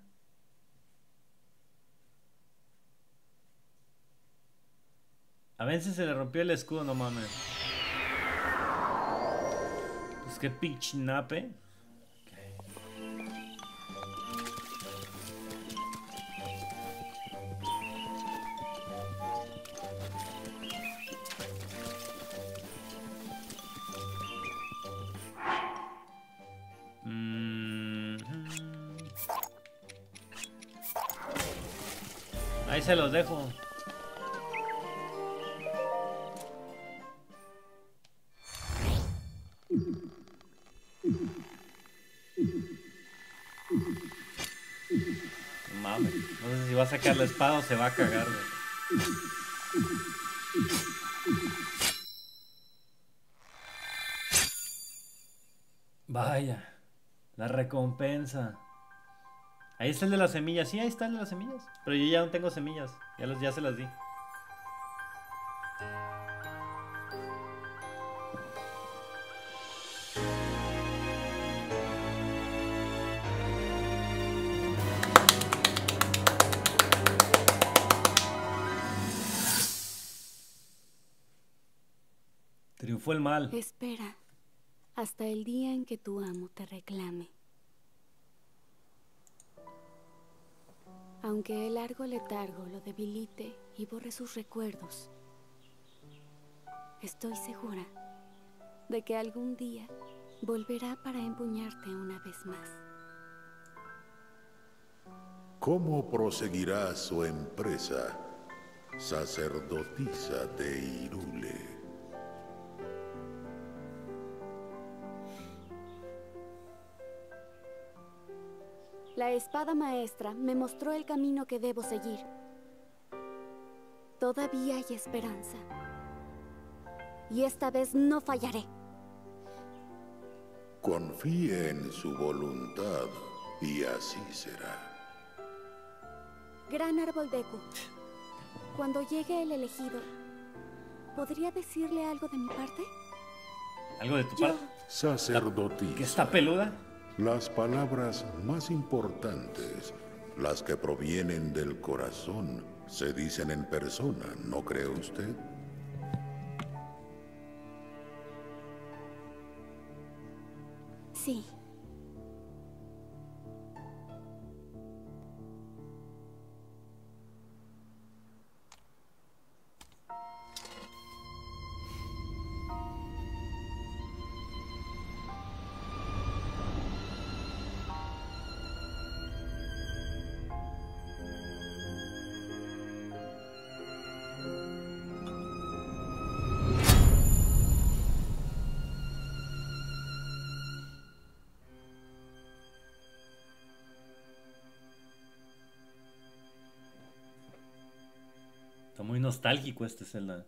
A veces se le rompió el escudo, no mames. Pues qué pichinape. Se los dejo. No Mames, no sé si va a sacar la espada o se va a cagar. Vaya, la recompensa. Ahí está el de las semillas. Sí, ahí está el de las semillas. Pero yo ya no tengo semillas. Ya, los, ya se las di. Triunfó el mal. Espera hasta el día en que tu amo te reclame. Aunque el largo letargo lo debilite y borre sus recuerdos, estoy segura de que algún día volverá para empuñarte una vez más. ¿Cómo proseguirá su empresa, sacerdotisa de Irule? La espada maestra me mostró el camino que debo seguir. Todavía hay esperanza. Y esta vez no fallaré. Confíe en su voluntad y así será. Gran árbol Deku. Cuando llegue el elegido, ¿podría decirle algo de mi parte? ¿Algo de tu Yo, parte? Sacerdotisa. ¿Que está peluda? Las palabras más importantes, las que provienen del corazón, se dicen en persona, ¿no cree usted? sí. Nostálgico este Zelda.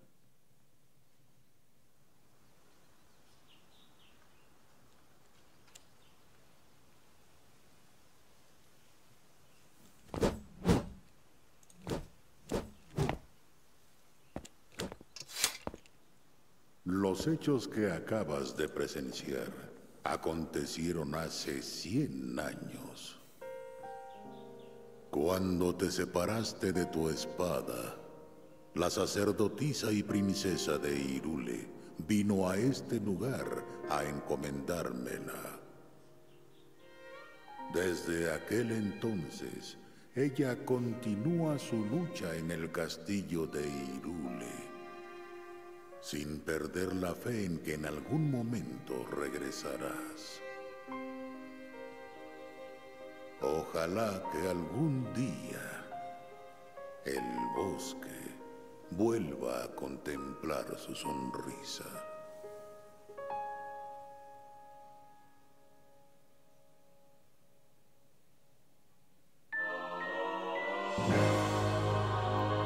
Los hechos que acabas de presenciar acontecieron hace 100 años. Cuando te separaste de tu espada, la sacerdotisa y princesa de Irule vino a este lugar a encomendármela. Desde aquel entonces, ella continúa su lucha en el castillo de Irule sin perder la fe en que en algún momento regresarás. Ojalá que algún día el bosque vuelva a contemplar su sonrisa.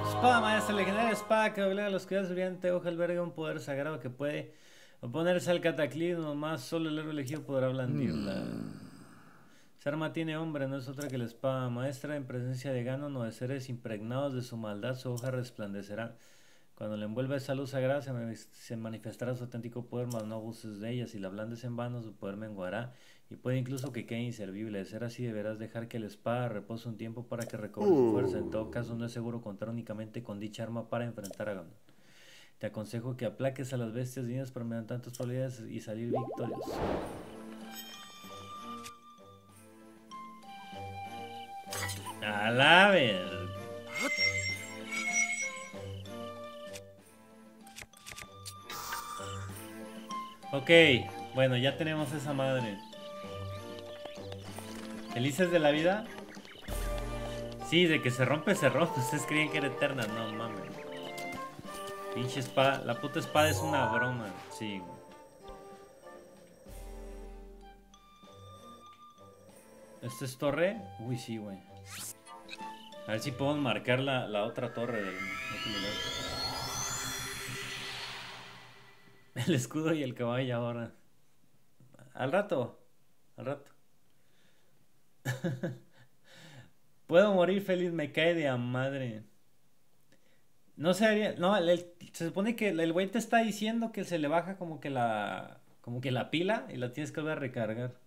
Espada maestra legendaria, espada que obliga a los cuidados brillante, hoja alberga un poder sagrado que puede oponerse al cataclismo, más solo el héroe elegido podrá blandirla. Esa arma tiene hombre, no es otra que la espada maestra. En presencia de Ganon o de seres impregnados de su maldad, su hoja resplandecerá. Cuando le envuelva esa luz sagrada, se manifestará su auténtico poder, mas no abuses de ella. Si la blandes en vano, su poder menguará y puede incluso que quede inservible. De ser así, deberás dejar que la espada repose un tiempo para que recobre su fuerza. En todo caso, no es seguro contar únicamente con dicha arma para enfrentar a Ganon. Te aconsejo que aplaques a las bestias divinas para tantas probabilidades y salir victorioso. A la vez. Ok, bueno, ya tenemos esa madre. ¿Felices de la vida? Sí, de que se rompe, se rompe. (laughs) Ustedes creían que era eterna. No mames. Pinche espada. La puta espada es una broma. Sí, ¿Esta es torre? Uy, sí, güey. A ver si podemos marcar la, la otra torre del. (laughs) El escudo y el caballo ahora. Al rato. Al rato. (laughs) Puedo morir feliz, me cae de a madre. No sé, no, se supone que el güey te está diciendo que se le baja como que la como que la pila y la tienes que volver a recargar.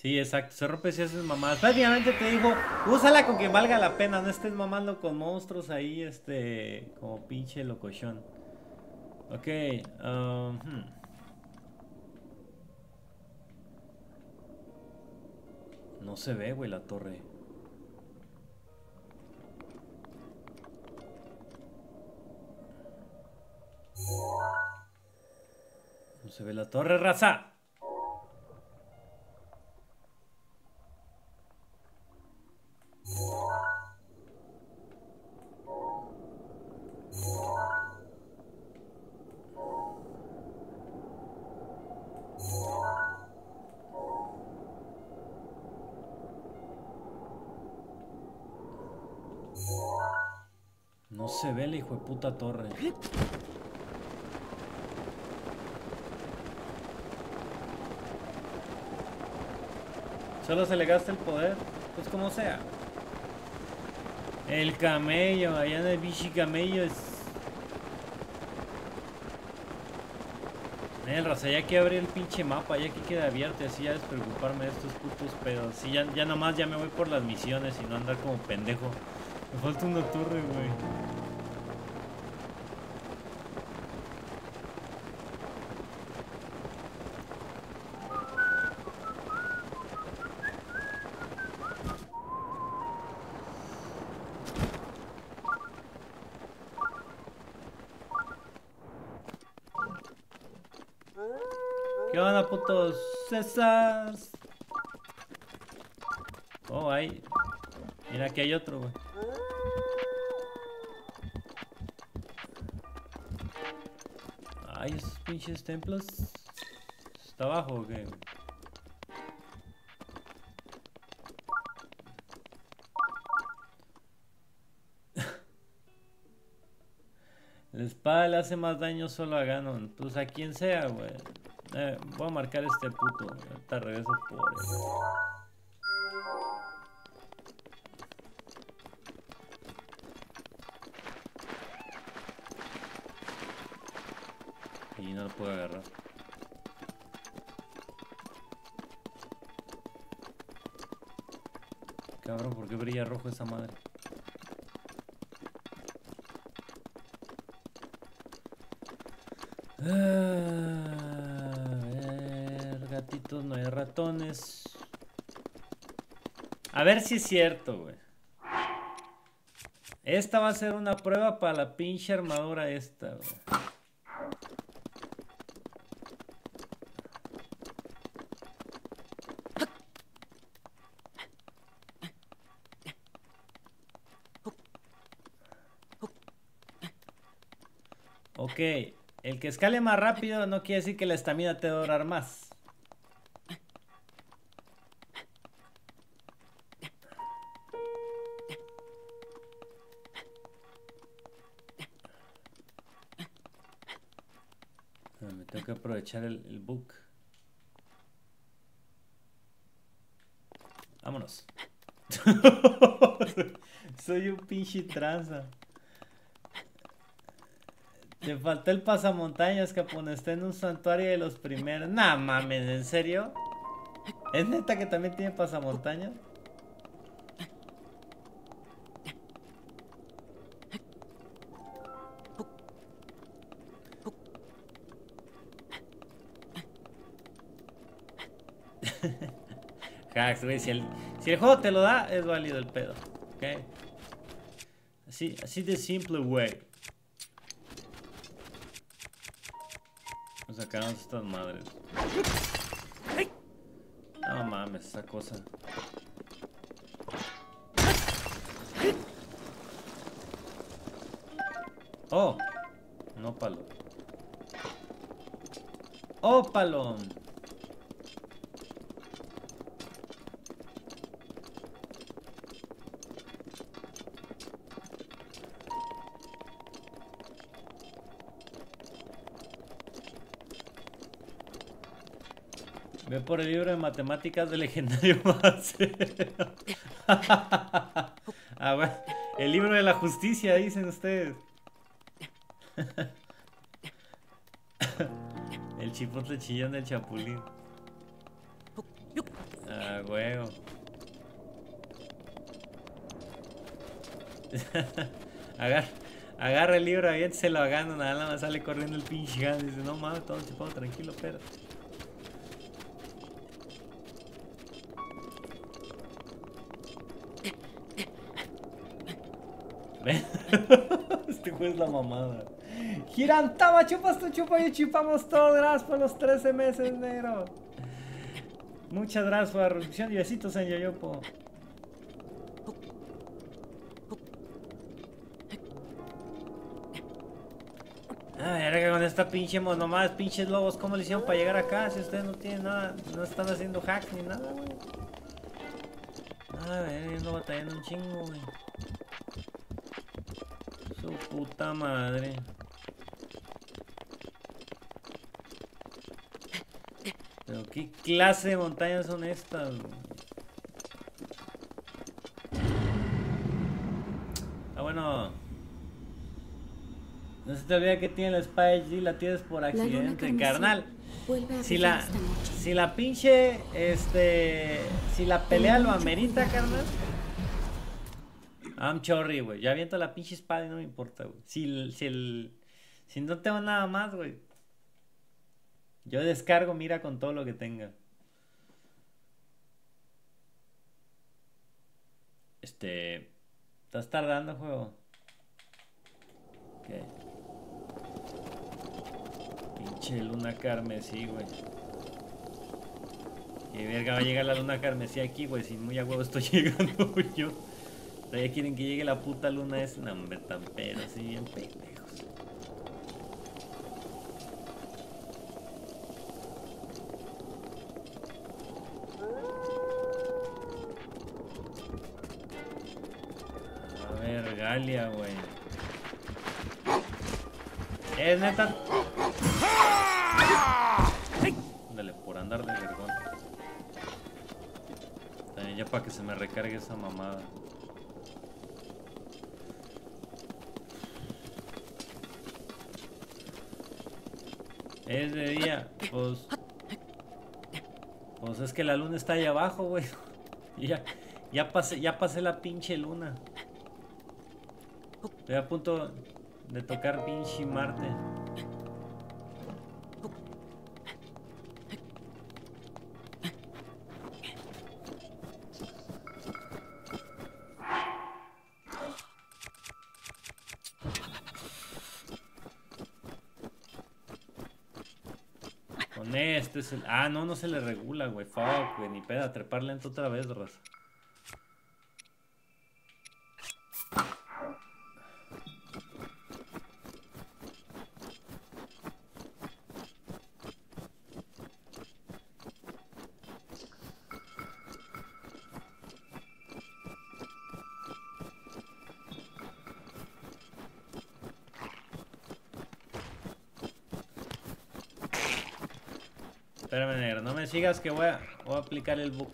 Sí, exacto, se rompe si haces mamadas. Prácticamente te digo, úsala con que valga la pena, no estés mamando con monstruos ahí, este, como pinche locochón. Ok, um, hmm. No se ve, güey, la torre. No se ve la torre, raza. No se ve el hijo de puta torre. Solo se le gasta el poder. Pues como sea. El camello, allá en el bichi camello es... El raza, ya que abrir el pinche mapa, ya que queda abierto, así ya despreocuparme de estos putos pedos. Si ya, ya nomás ya me voy por las misiones y no andar como pendejo. Me falta una torre, güey. César. Oh, ahí. Mira, aquí hay otro, güey. Ay, esos pinches templos. Está abajo, ¿o qué? (laughs) La espada le hace más daño solo a Ganon. Pues a quien sea, güey. Eh, voy a marcar este puto. Ahorita regreso por él. Y no lo puedo agarrar. Cabrón, ¿por qué brilla rojo esa madre? Ah, A ver, gatitos, no hay A ver si es cierto, güey. Esta va a ser una prueba para la pinche armadura esta, güey. Ok, el que escale más rápido no quiere decir que la estamina te va durar más. Aprovechar el, book. Vámonos. (laughs) Soy un pinche tranza. Te faltó el pasamontañas, capón. Está en un santuario de los primeros. Nah, mames, ¿en serio? ¿Es neta que también tiene pasamontañas? Si el, si el juego te lo da, es válido el pedo. ¿Ok? Así, así de simple, güey. Nos sacamos estas madres. No mames, esa cosa. Oh, no palo. Oh, palón. Ve por el libro de matemáticas del legendario (laughs) Marcelo. (laughs) ah. El libro de la justicia, dicen ustedes. (laughs) el chipotle chillón del chapulín. Ah, huevo. agarra, agarra el libro, ahí se lo agarra, nada más sale corriendo el pinche gato. Dice, no mames, todo chupado, tranquilo, espérate. ¿Ven? (laughs) este juego es la mamada. Girantaba, chupas tu chupa y chupamos todo. Gracias por los 13 meses, negro. Muchas gracias por la reducción y besitos en Yoyopo. Ay, ahora que con esta pinche mo- nomás pinches lobos, ¿cómo le hicieron para llegar acá? Si ustedes no tienen nada, no están haciendo hack ni nada, güey. A ver, ando batallando un chingo, güey. Puta madre. Pero qué clase de montañas son estas? Ah, bueno. No se te olvida que tiene la espada y la tienes por accidente, carnal. Si la, si la pinche, este, si la pelea lo amerita, carnal. I'm sorry, güey. Ya aviento la pinche espada y no me importa, güey. Si, si el, si no tengo nada más, güey. Yo descargo, mira con todo lo que tenga. Este, estás tardando, juego. Ok. Pinche luna carmesí, güey. Que verga va a llegar la luna carmesí aquí, güey. Si muy a huevo estoy (laughs) llegando yo. Todavía quieren que llegue la puta luna. No, hombre, tan pedo, así bien pendejos. A ver, Galia, güey. Es neta. Ándale, por andar de vergón. También ya para que se me recargue esa mamada. Es de día, pues. Pues es que la luna está ahí abajo, güey. (laughs) Ya, ya pasé, ya pasé la pinche luna. Estoy a punto de tocar pinche Marte. Con Ah, no, no se le regula, güey. Fuck, güey. Ni peda, trepar lento otra vez, raza. Espérame, negro. No me sigas que voy a, aplicar el book.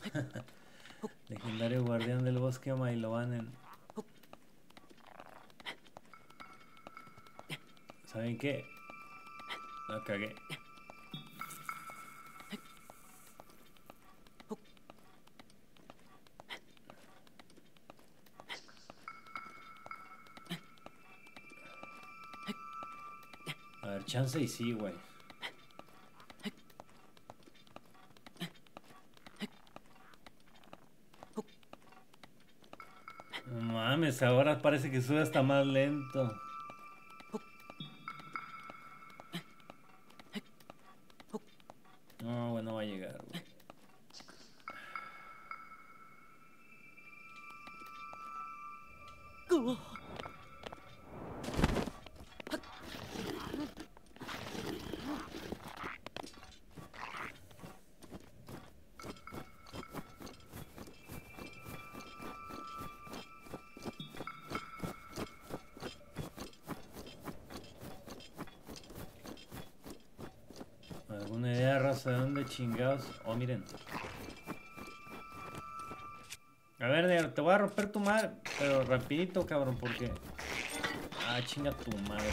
(laughs) Legendario guardián del bosque Mailobanen. ¿Saben qué? La cagué. Chance y sí, güey. Mames, ahora parece que sube hasta más lento. Chingados? Oh, miren. A ver, te voy a romper tu madre, pero rapidito, cabrón, porque... Ah, chinga tu madre.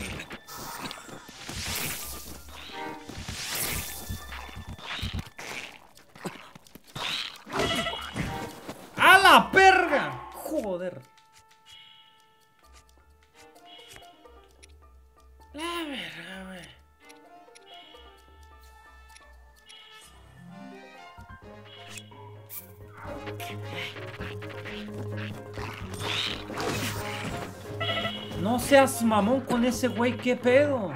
Mamón con ese güey, qué pedo.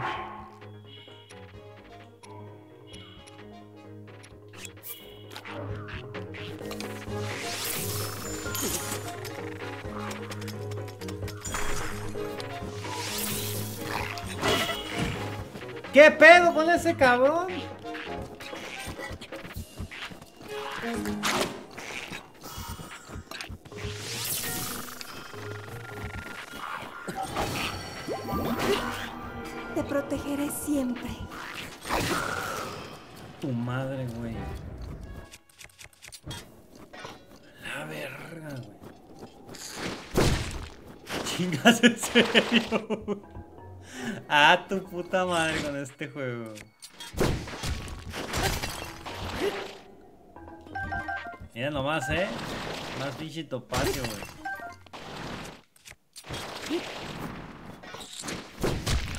¿Qué pedo con ese cabrón? Siempre. Tu madre, güey. La verga, güey. Chingas en serio. Ah, tu puta madre con este juego. Mira nomás, eh. Más pinche topacio, güey.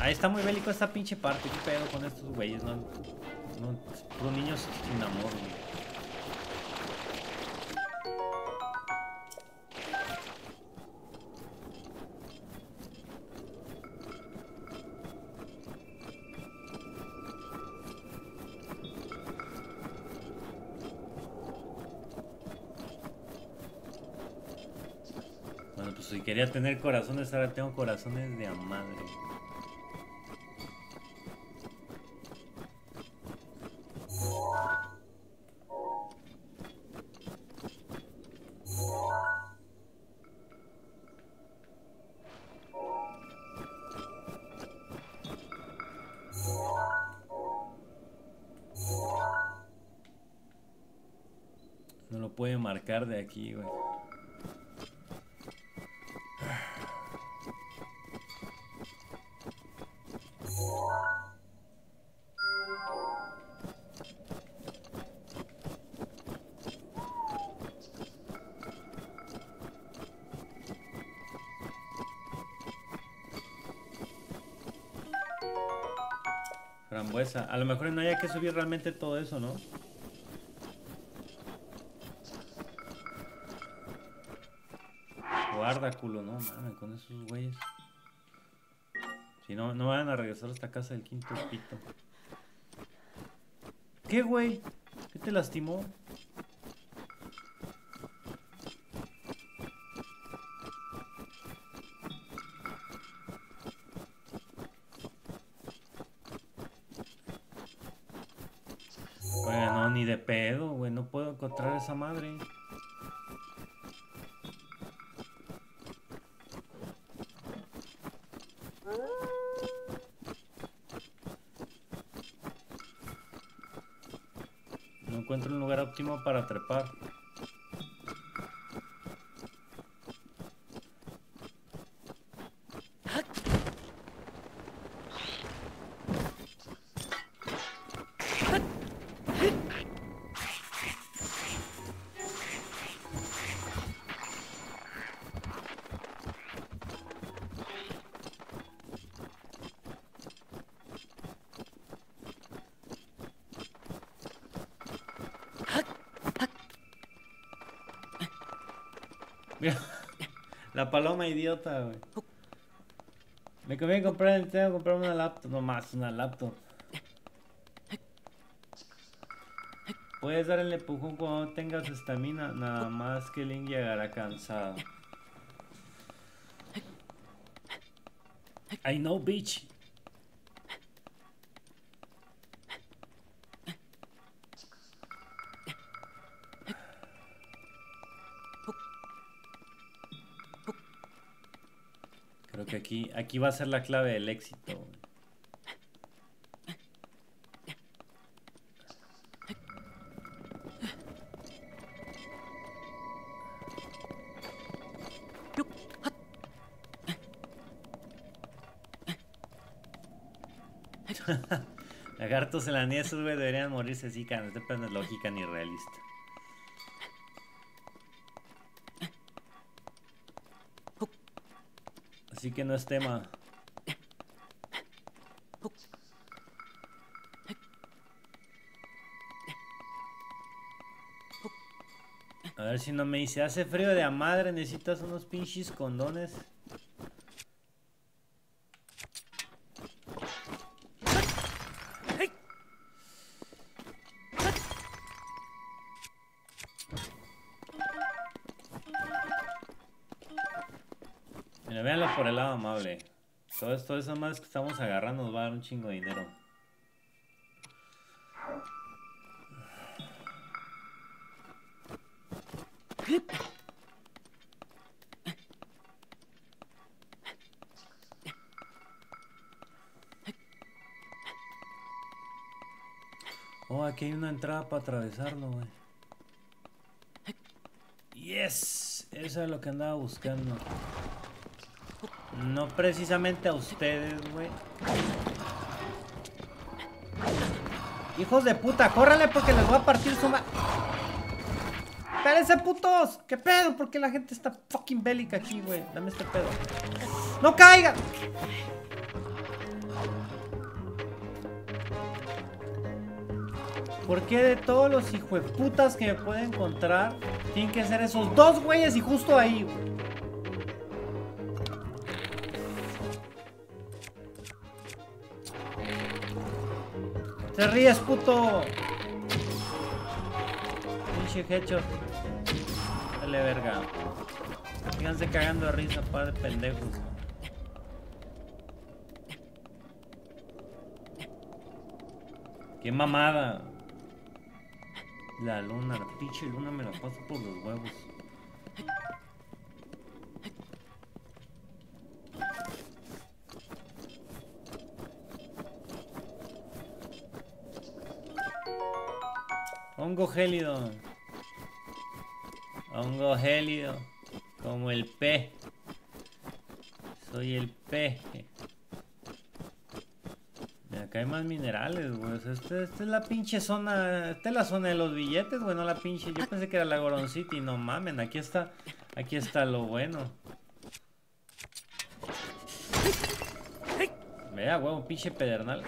Ahí está muy bélico esta pinche parte. ¿Qué pedo con estos güeyes? No, no, puros niños sin amor, güey. Bueno, pues si quería tener corazones, ahora tengo corazones de a madre. Aquí. Frambuesa. A lo mejor no haya que subir realmente todo eso, ¿no? No mames, con esos güeyes. Si no, no van a regresar a esta casa del quinto pito. ¿Qué, güey? ¿Qué te lastimó? Oiga, no, ni de pedo, güey. No puedo encontrar esa madre. No encuentro un lugar óptimo para trepar. Paloma idiota, güey. Me conviene comprar que comprar una laptop, no más, una laptop. Puedes dar el empujón cuando tengas estamina, nada más que Link llegará cansado. I know, bitch. Aquí, va a ser la clave del éxito. (laughs) Lagartos en la nieve, güey deberían morirse así, te no es lógica ni realista. Que no es tema. A ver si no me dice, hace frío de a madre, necesitas unos pinches condones. Todo esto, esas madres que estamos agarrando nos va a dar un chingo de dinero. Oh, aquí hay una entrada para atravesarlo, güey. Yes, eso es lo que andaba buscando. No precisamente a ustedes, güey. Hijos de puta, córranle porque les voy a partir su ma... ¡Espérense, putos! ¿Qué pedo? Porque la gente está fucking bélica aquí, güey. Dame este pedo. ¡No caigan! ¿Por qué de todos los hijueputas que me pueden encontrar tienen que ser esos dos güeyes y justo ahí, güey? Te ríes, puto. Pinche headshot. Dale verga. Fíjense cagando de risa, par de pendejos. Qué mamada. La luna, la pinche luna me la paso por los huevos. Gélido. Hongo gélido. Como el P. Soy el P. acá hay más minerales, güey. Esta, es la pinche zona. Esta es la zona de los billetes, güey. No la pinche. Yo pensé que era la Goron City. No mamen. Aquí está. Aquí está lo bueno. Vea, huevo, pinche pedernal.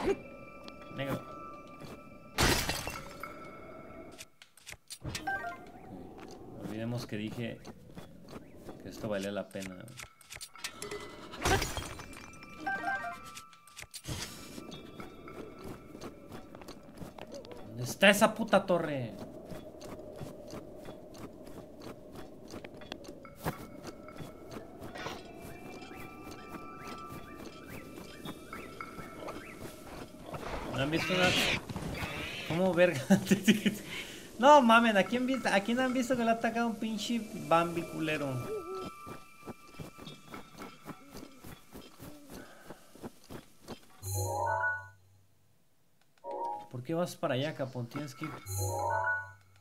Venga. Que dije que esto valía la pena. ¿Dónde está esa puta torre? ¿No han visto. ¿Cómo verga? (laughs) no mamen, ¿a quién, ¿a quién han visto que le ha atacado un pinche Bambi culero? ¿Por qué vas para allá, Capón? Tienes que ir...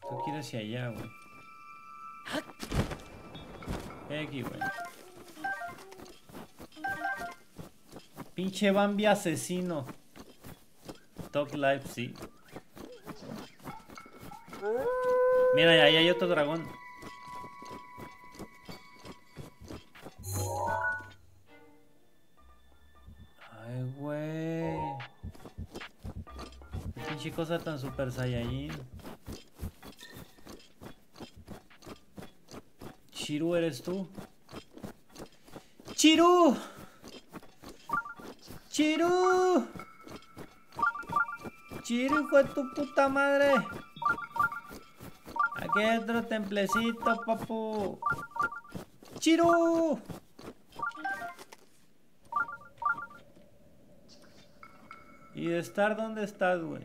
Tú quieres hacia allá, güey. Aquí, güey. Pinche Bambi asesino. Top Life, sí. Mira, ahí hay otro dragón. Ay, güey. Pinche cosa tan super saiyajin. Chiru, ¿eres tú? ¡Chiru! ¡Chiru! Chiru, fue tu puta madre. Aquí otro templecito, papu. Chiru. ¿Y de estar dónde estás, güey?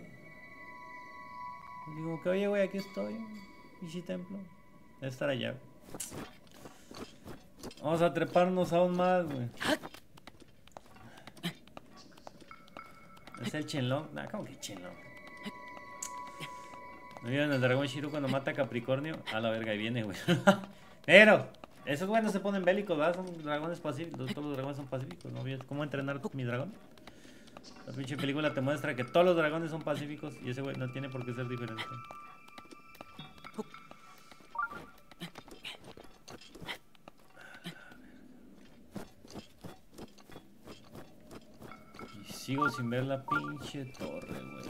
Digo que, oye, güey, aquí estoy. si templo. Debe estar allá. Vamos a treparnos aún más, güey. Es el Chenlong. Nah, ¿cómo que Chenlong? ¿No vieron el dragón Shiru cuando mata Capricornio? A la verga, ahí viene, güey. (laughs) Pero, esos güeyes se ponen bélicos, ¿verdad? Son dragones pacíficos. Todos los dragones son pacíficos, ¿no? ¿Cómo entrenar mi dragón? La pinche película te muestra que todos los dragones son pacíficos y ese güey no tiene por qué ser diferente. Sigo sin ver la pinche torre, güey.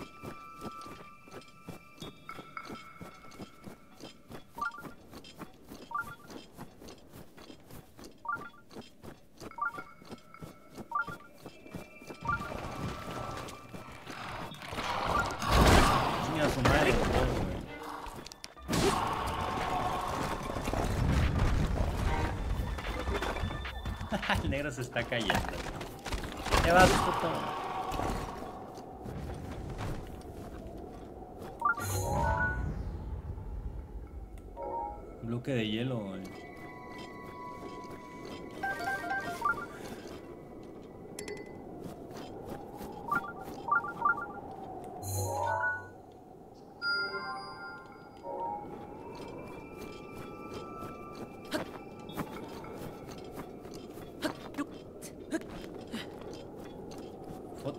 El negro se está cayendo. ¿Qué vas, puto? bloque de hielo. Foto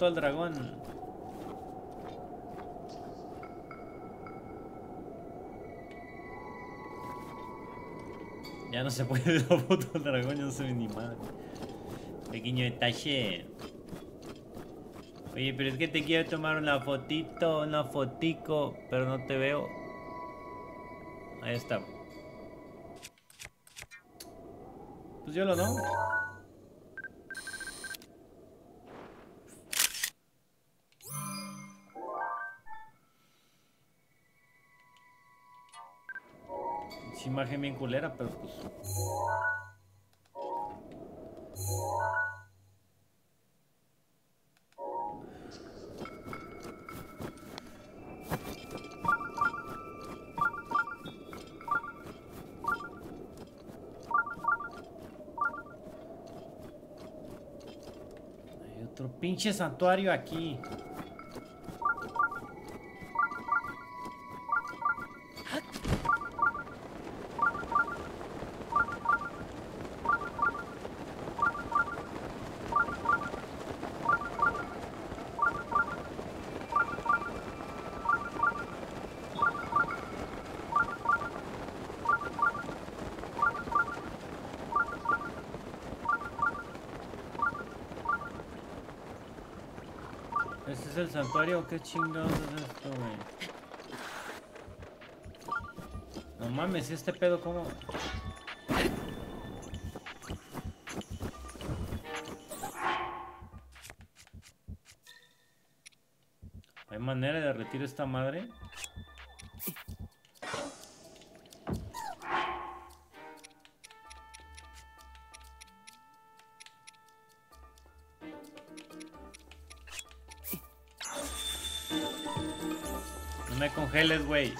al dragón. Ya no se puede (laughs) la foto del dragón, ya no se ve ni madre. Pequeño detalle. Oye, pero es que te quiero tomar una fotito, una fotico, pero no te veo. Ahí está. Pues yo lo no. Imagen bien culera, pero pues... Hay otro pinche santuario aquí. El santuario? ¿Qué chingados es esto, güey? No mames, ¿y este pedo cómo? ¿Hay manera de derretir esta madre? Congeles, güey.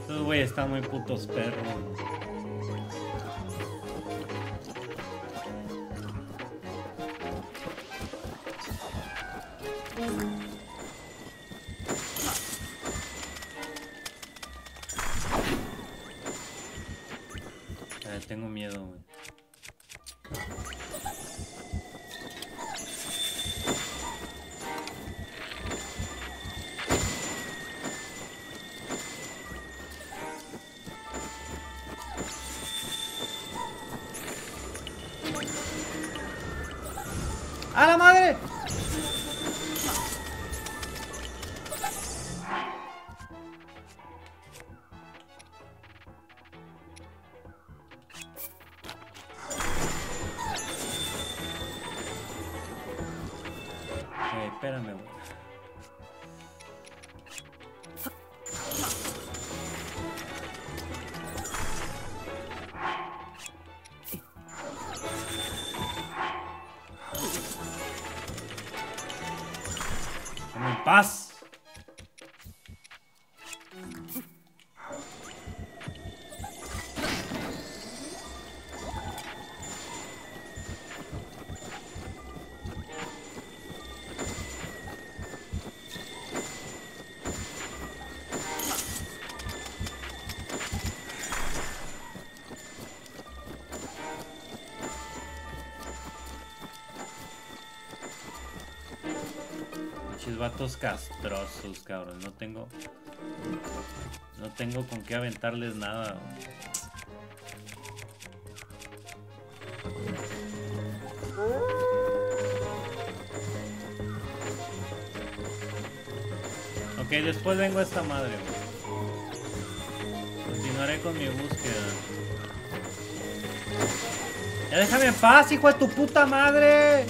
Estos güeyes están muy putos perros. Vatos castrosos, cabrón. No tengo. No tengo con qué aventarles nada. Ok, después vengo a esta madre. Continuaré con mi búsqueda. Ya déjame en paz, hijo de tu puta madre.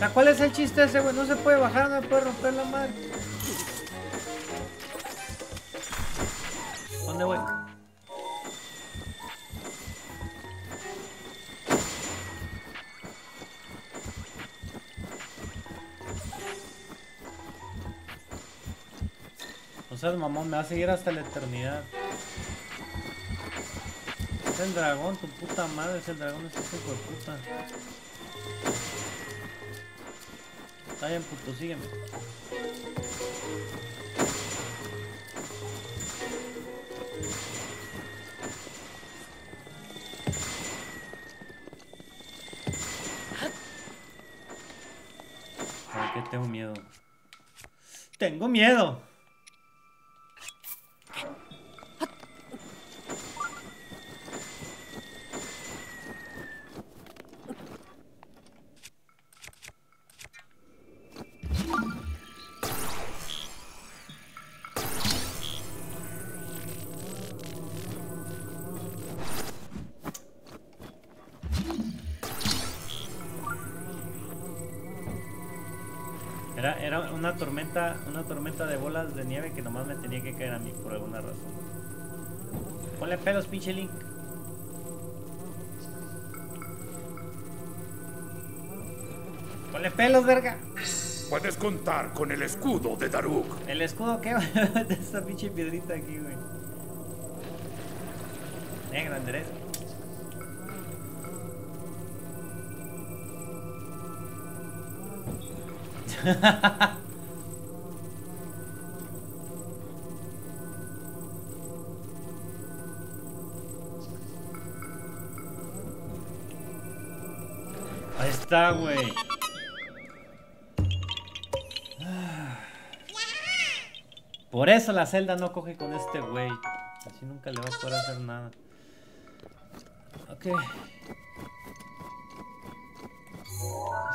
Sea, ¿cuál es el chiste ese, güey? No se puede bajar, no se puede romper la madre. ¿Dónde voy? O sea, mamón, me va a seguir hasta la eternidad. Es el dragón, tu puta madre, es el dragón, es ese hijo de puta. Está bien, puto, sígueme. ¿Por qué tengo miedo? ¡Tengo miedo! Tormenta, una tormenta de bolas de nieve que nomás me tenía que caer a mí por alguna razón. Ponle pelos, pinche Link. Ponle pelos, verga. Puedes contar con el escudo de Daruk. El escudo, ¿qué? (laughs) de esta pinche piedrita aquí, güey. Negra, Andrés. (laughs) Por eso la celda no coge con este güey. Así nunca le va a poder hacer nada. Ok.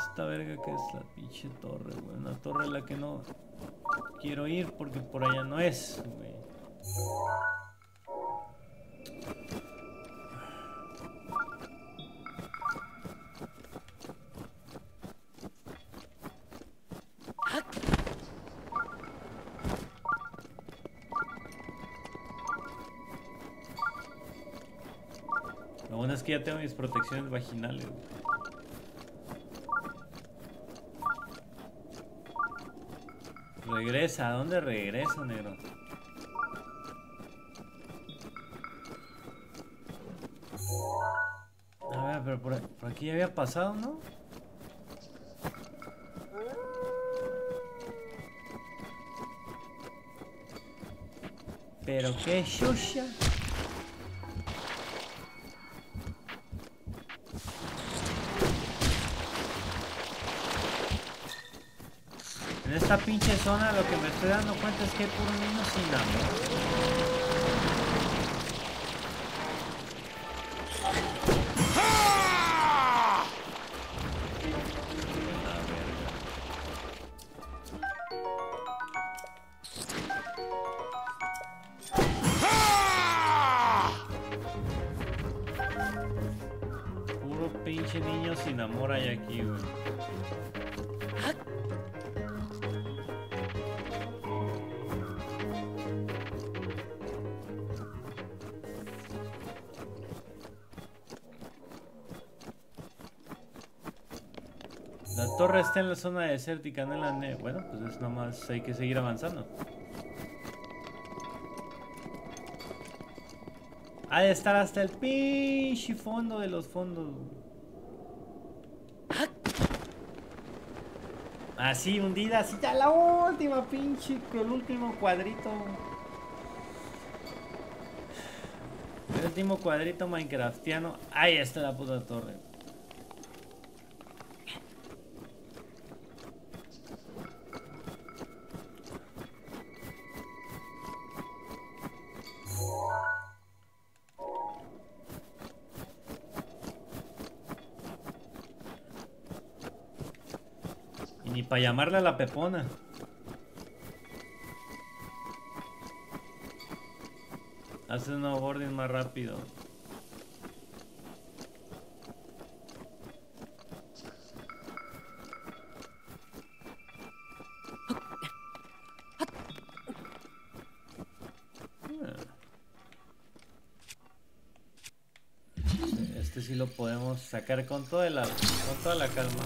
Esta verga que es la pinche torre, güey. Una torre a la que no quiero ir porque por allá no es, güey. Ya tengo mis protecciones vaginales. Regresa, ¿a dónde regreso, negro? A ver, pero por, por aquí ya había pasado, ¿no? Pero qué shusha. Esta pinche zona lo que me estoy dando cuenta es que hay puro niño sin amor. En la zona desértica, no en la. Bueno, pues es nomás hay que seguir avanzando. Ha de estar hasta el pinche fondo de los fondos. Así, hundida, así ya la última pinche, el último cuadrito. El último cuadrito minecraftiano. Ahí está la puta torre. Para llamarle a la pepona. Hace snowboarding más rápido. Este sí lo podemos sacar con toda la, con toda la calma.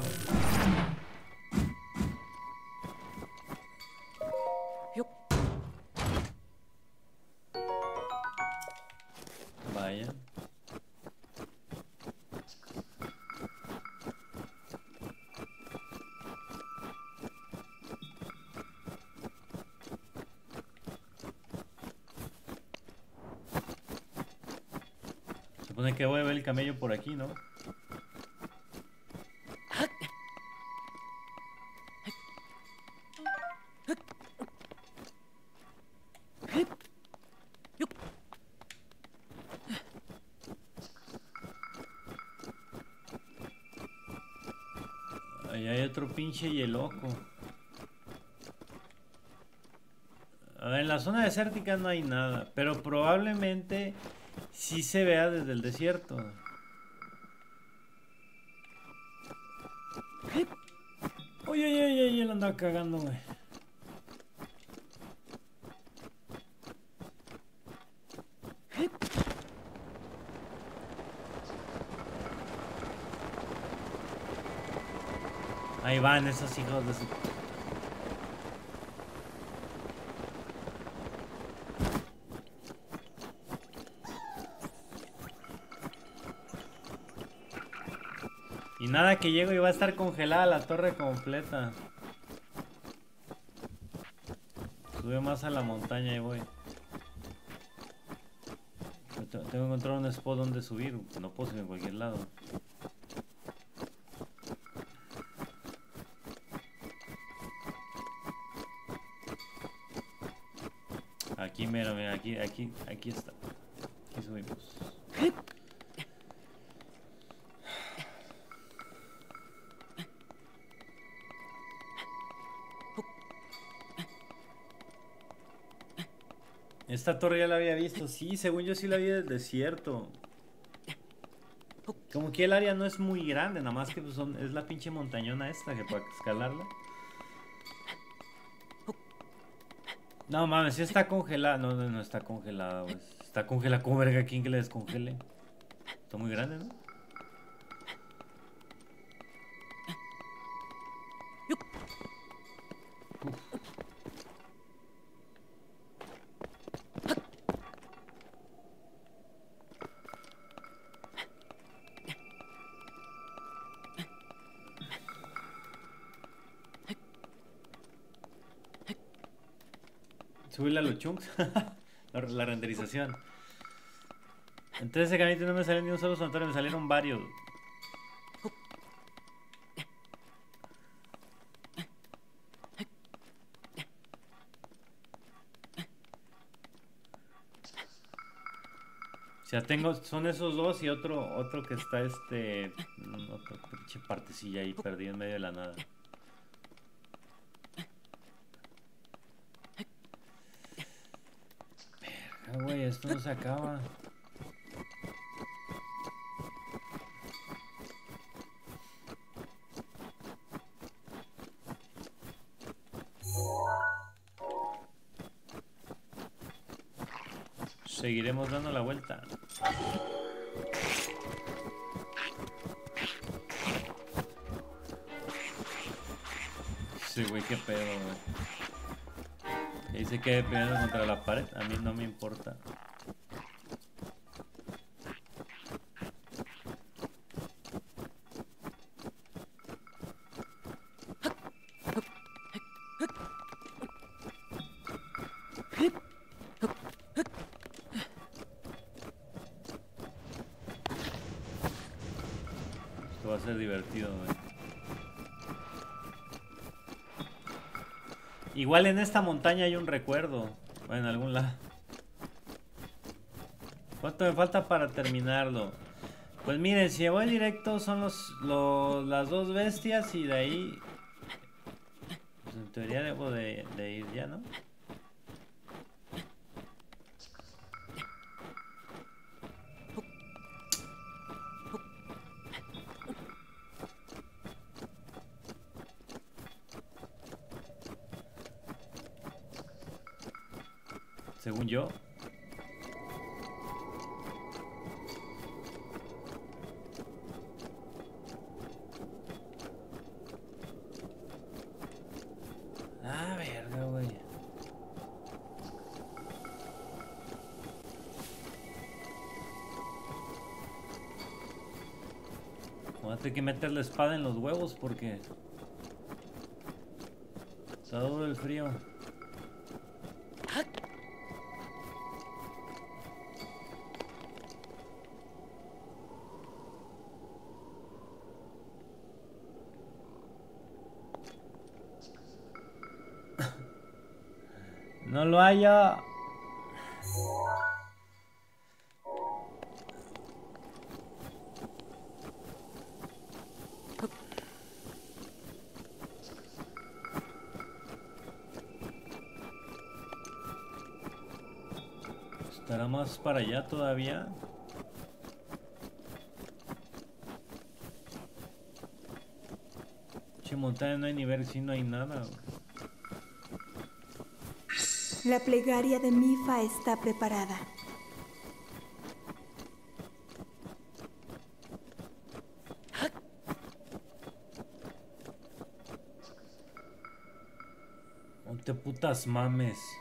Camello por aquí, ¿no? Ahí hay otro pinche y el loco. A ver, en la zona desértica no hay nada, pero probablemente sí se vea desde el desierto. Uy, uy, uy, uy, él anda cagando, güey. Ahí van esos hijos de su... Nada que llego y va a estar congelada la torre completa. Sube más a la montaña y voy. Tengo que encontrar un spot donde subir. No puedo subir en cualquier lado. Aquí mero, mira, aquí, aquí, aquí está. Esta torre ya la había visto. Sí, según yo sí la vi del desierto. Como que el área no es muy grande, nada más que pues, son, es la pinche montañona esta que para escalarla. No mames, sí está congelada. No, no, no está congelada, güey. Está congelada. ¿Cómo verga quién que le descongele? Está muy grande, ¿no? Chunks. (laughs) la, renderización. Entonces ese no me salió ni un solo santuario, me salieron varios. Sea, tengo, son esos dos y otro, otro que está este, otra pinche partecilla ahí perdido en medio de la nada. Verga, güey, esto no se acaba. Seguiremos dando la vuelta. Sí, güey, qué pedo, güey. Dice que pegando contra la pared. A mí no me importa. Esto va a ser divertido, güey. Igual en esta montaña hay un recuerdo. O en algún lado. ¿Cuánto me falta para terminarlo? Pues miren, si voy directo son los, los- las dos bestias y de ahí... meter la espada en los huevos porque... Está duro el frío. No lo hallo. Para allá todavía? Che, montaña no hay ni ver si no hay nada. La plegaria de Mifa está preparada. No te putas mames.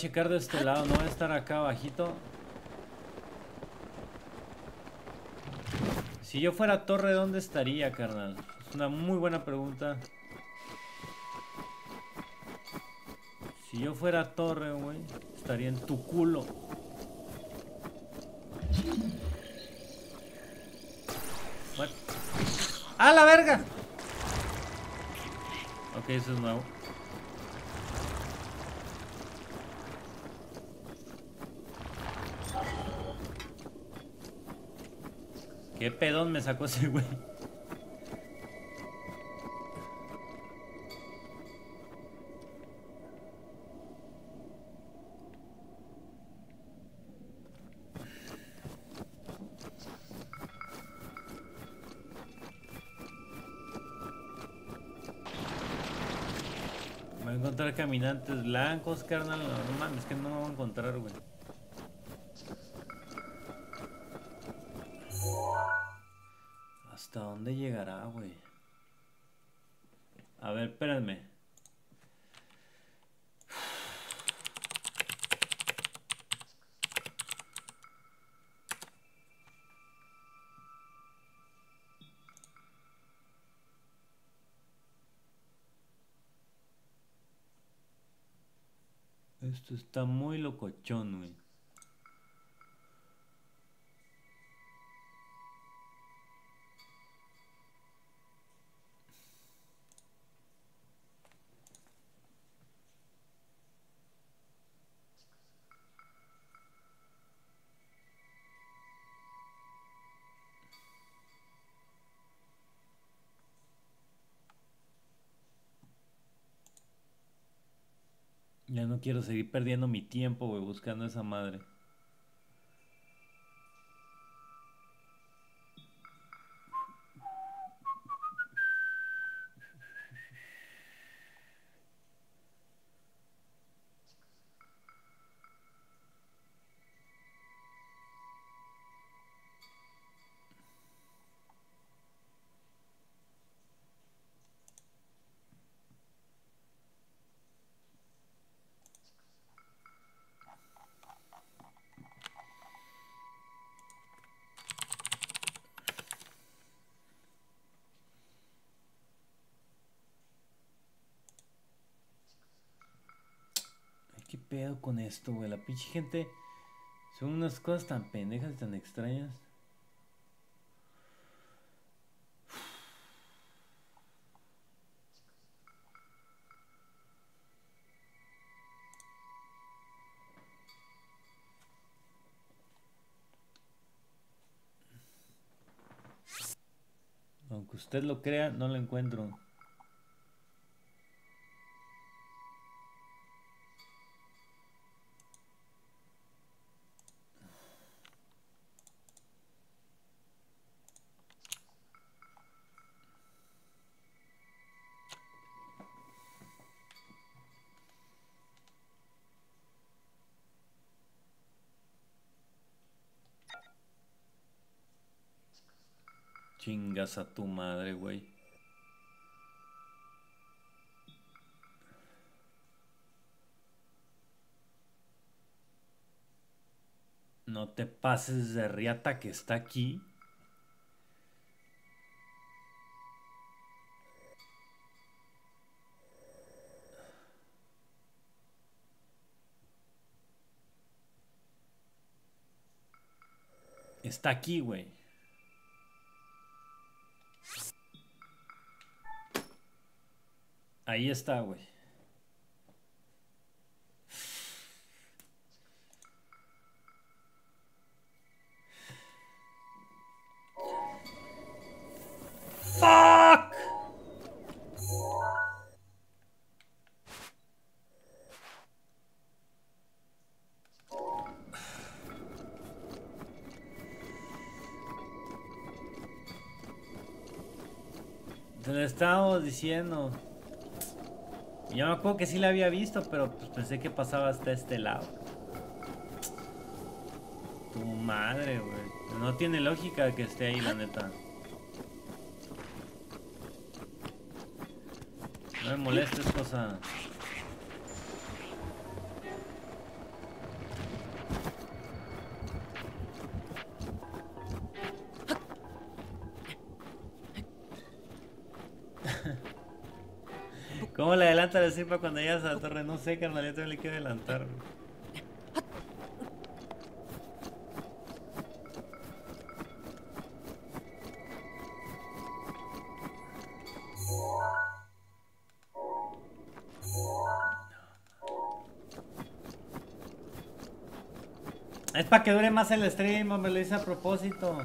Checar de este lado, no voy a estar acá abajito. Si yo fuera torre, ¿dónde estaría, carnal? Es una muy buena pregunta. Si yo fuera torre, güey, estaría en tu culo. What? ¡A la verga! Ok, eso es nuevo. ¿Qué pedón me sacó ese güey? Voy a encontrar caminantes blancos, carnal. No, no mames, que no me voy a encontrar, güey. Esto está muy locochón, güey. Quiero seguir perdiendo mi tiempo, güey, buscando esa madre. Con esto, güey? La pinche gente. Son unas cosas tan pendejas y tan extrañas. Aunque usted lo crea, no lo encuentro. A tu madre, güey. No te pases de riata que está aquí. Está aquí, güey. Ahí está, güey. Fuck! Te lo estábamos diciendo. Yo me acuerdo que sí la había visto, pero pues pensé que pasaba hasta este lado. Tu madre, güey. No tiene lógica que esté ahí, la neta. No me molestes, cosa. ¿Cómo le adelanta la sirpa cuando llegas a la torre? No sé, carnal, yo también le quiero adelantar. Es para que dure más el stream, me lo hice a propósito.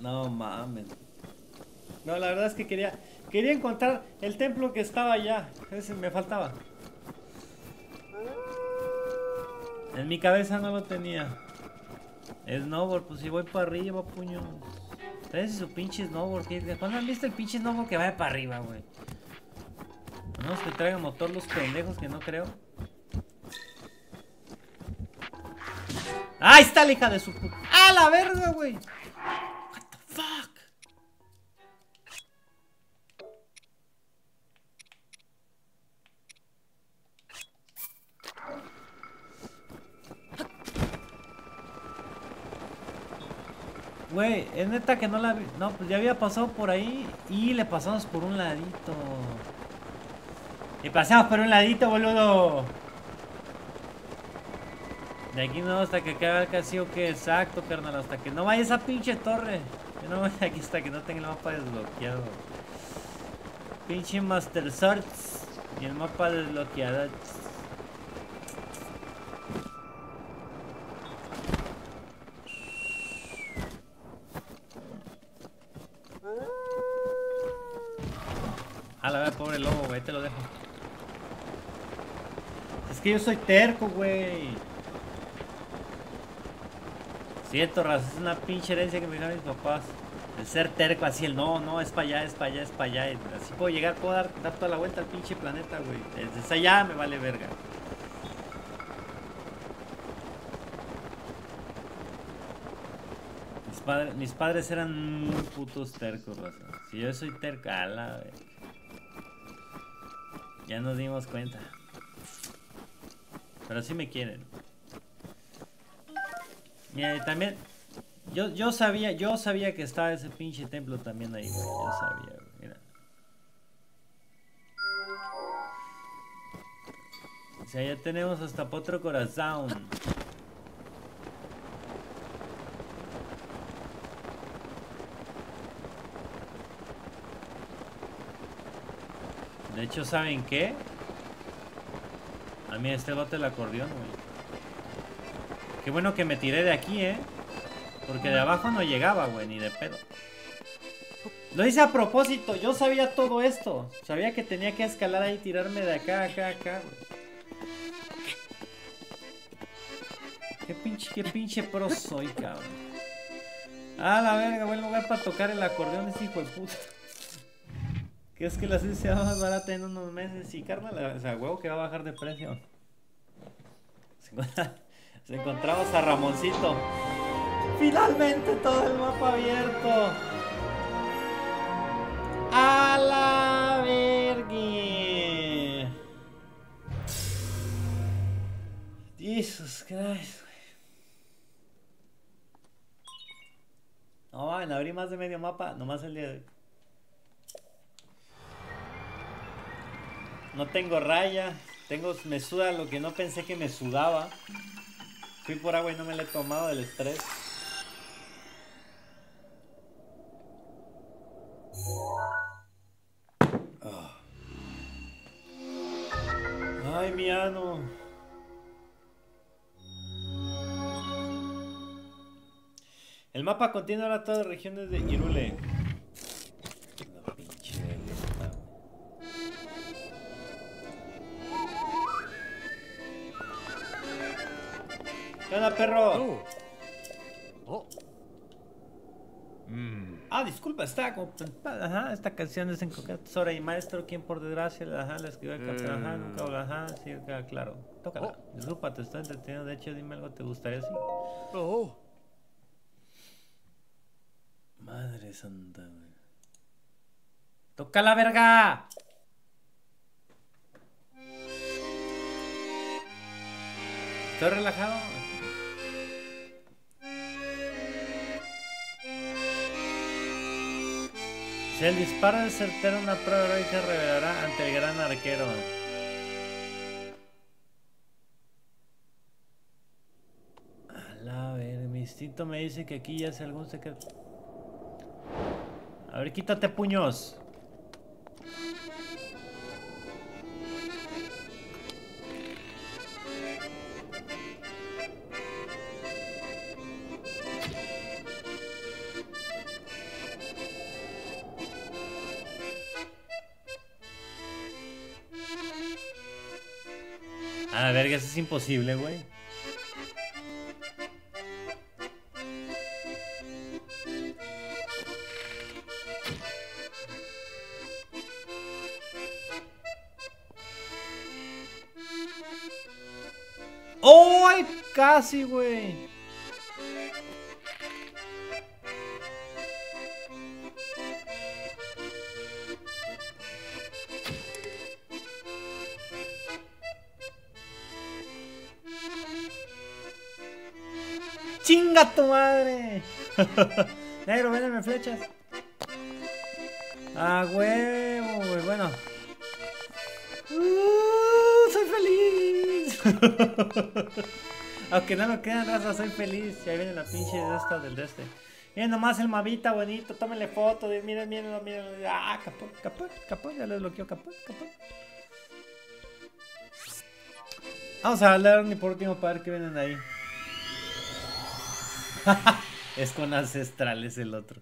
No mames. No, la verdad es que quería quería encontrar el templo que estaba allá. Ese me faltaba. En mi cabeza no lo tenía. Snowboard, pues si voy para arriba, puño. Traes su pinche snowboard. ¿Cuándo han visto el pinche snowboard que vaya para arriba, güey? No, que traigan motor los pendejos que no creo. ¡Ahí está la hija de su puta! ¡Ah, la verga, güey! Güey, es neta que no la vi. No, pues ya había pasado por ahí y le pasamos por un ladito. Y pasamos por un ladito, boludo. De aquí no hasta que acabe el castillo que exacto, carnal. Hasta que no vaya esa pinche torre. Yo no voy (laughs) aquí hasta que no tenga el mapa desbloqueado. Pinche Master Swords. Y el mapa desbloqueado. A la vez, güey, te lo dejo. Es que yo soy terco, güey. Siento, raza, es una pinche herencia que me dejaron mis papás. El ser terco, así el no, no, es para allá, es para allá, es para allá. Así puedo llegar, puedo dar, dar toda la vuelta al pinche planeta, güey. Desde allá me vale verga. Mis, padres, mis padres eran muy putos tercos, raza. Si yo soy terco, a la verga. Ya nos dimos cuenta. Pero sí me quieren. Mira, y también. Yo, yo sabía, yo sabía que estaba ese pinche templo también ahí, güey. Yo sabía, güey. Mira. O sea, ya tenemos hasta Potro Corazón. De hecho, ¿saben qué? A mí este bote el acordeón, güey. Qué bueno que me tiré de aquí, ¿eh? Porque de abajo no llegaba, güey, ni de pedo. Lo hice a propósito, yo sabía todo esto. Sabía que tenía que escalar ahí y tirarme de acá, acá, acá, güey. Qué pinche, qué pinche pro soy, cabrón. Ah, la verga, buen lugar para tocar el acordeón ese hijo de puta. Que es que la se va más barata en unos meses y carnal, o sea, huevo que va a bajar de precio. Se encontra- se encontramos a Ramoncito. Finalmente todo el mapa abierto. A la vergui. Jesus Christ. No, van abrí más de medio mapa, nomás el día de No tengo raya, tengo, me suda lo que no pensé que me sudaba. Fui por agua y no me la he tomado del estrés. Ah. Ay, mi ano. El mapa contiene ahora todas las regiones de Irule. ¿Qué onda, perro? Ah, disculpa, está como... Ajá, esta canción es en Sora y Maestro, quien por desgracia, ajá, la escribió el capitán, ajá, nunca, ajá, sí, claro. Tócala. Disculpa, te estoy entreteniendo, de hecho, dime algo, ¿te gustaría así? Madre santa, güey. ¡Toca la verga! ¿Estoy relajado? Si el disparo es certero, una prueba heroica revelará ante el gran arquero. A la ver, mi instinto me dice que aquí ya es algún secreto. A ver, quítate puños. Es imposible, güey. ¡Ay! Casi, güey. ¡Chinga tu madre! (laughs) Negro, véndeme flechas. Ah, huevo. Bueno. Uh, soy feliz. (laughs) Aunque no me quedan raza, soy feliz. Y ahí viene la pinche de esta del de este. Miren nomás el mavita bonito, tómenle foto. Miren, miren, miren. Ah, capó, capó, capó. Ya le bloqueó, capó, capó. Vamos a hablar ni por último para ver qué vienen ahí. (laughs) es con ancestrales el otro.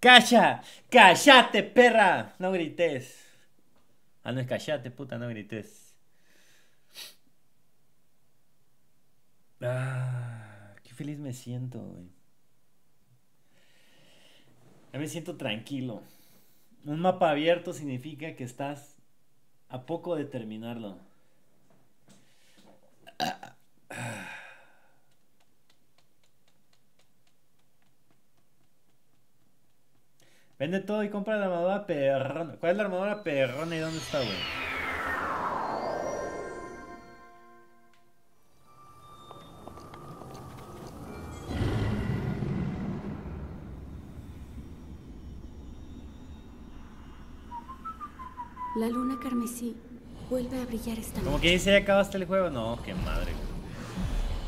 ¡Cacha! ¡Cállate, perra! No grites. Ah, no es cállate, puta, no grites. Ah, qué feliz me siento, güey. Ya me siento tranquilo. Un mapa abierto significa que estás a poco de terminarlo. Vende todo y compra la armadura perrona. ¿Cuál es la armadura perrona y dónde está, güey? La luna carmesí vuelve a brillar esta Como noche. que dice, ¿ya acabaste el juego? No, qué madre.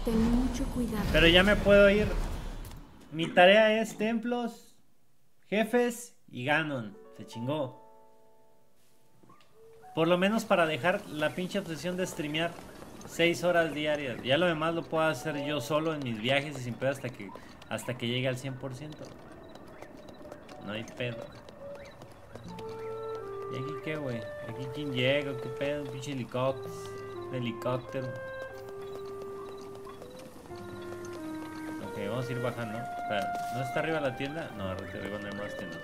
Ten mucho cuidado. Pero ya me puedo ir. Mi tarea es templos, jefes y Ganon. Se chingó. Por lo menos para dejar la pinche obsesión de streamear 6 horas diarias. Ya lo demás lo puedo hacer yo solo en mis viajes y sin pedo hasta que, hasta que llegue al 100%. No hay pedo. ¿Y aquí qué, güey? ¿Aquí quién llega? ¿Qué pedo? Un pinche helicóptero. Helicóptero. Vamos a ir bajando. ¿no está arriba la tienda? No, arriba no hay más tiendas.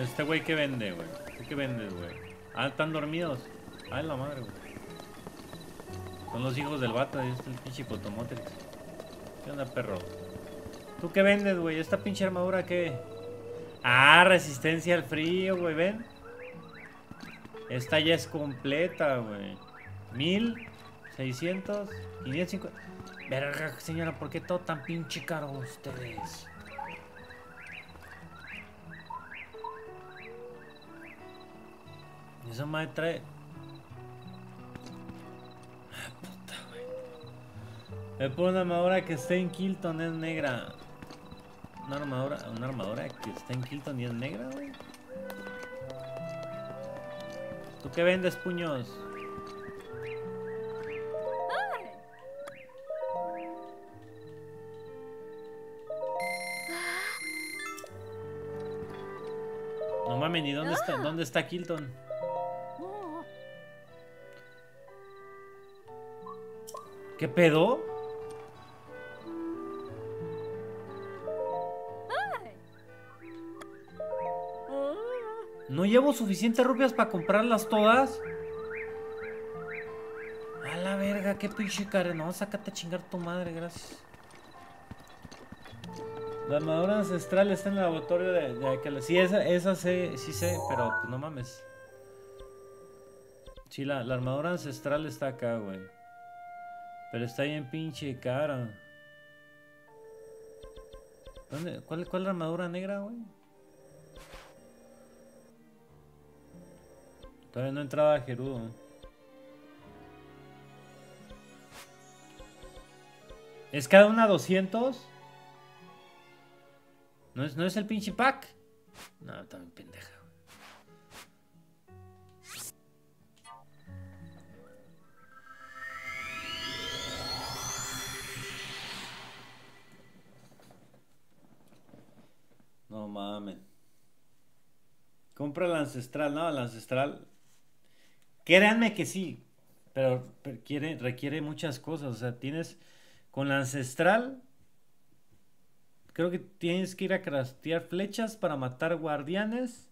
Este güey que vende, güey. ¿Tú qué vendes, güey? Ah, están dormidos. Ah, la madre, güey. Son los hijos del vato, ahí está el pinche Potomotrix. ¿Qué perro? ¿Tú qué vendes, güey? ¿Esta pinche armadura qué? Ah, resistencia al frío, güey, ven. Esta ya es completa, güey. Mil, seiscientos, quinientos. Verga, señora, ¿por qué todo tan pinche caro ustedes? Esa madre trae. Me pone una armadura que está en Kilton, es negra. Una armadura, una armadura que está en Kilton y es negra, güey. ¿Tú qué vendes, puños? No mames, ni dónde está, dónde está Kilton. ¿Qué pedo? ¿No llevo suficientes rupias para comprarlas todas? A la verga, qué pinche care. No, sácate a chingar tu madre, gracias. La armadura ancestral está en el laboratorio de, de. Sí, esa, sé, sí sé, pero pues, no mames. Sí, la, la armadura ancestral está acá, güey. Pero está bien pinche cara. ¿Dónde? ¿Cuál, ¿Cuál es la armadura negra, güey? Todavía no entraba Gerudo. ¿Es cada una 200? ¿No es, ¿No es el pinche pack? No, también pendeja. No mames. Compra la ancestral, no, la ancestral. Créanme que sí, pero, pero quiere, requiere muchas cosas. O sea, tienes con la ancestral. Creo que tienes que ir a craftear flechas para matar guardianes.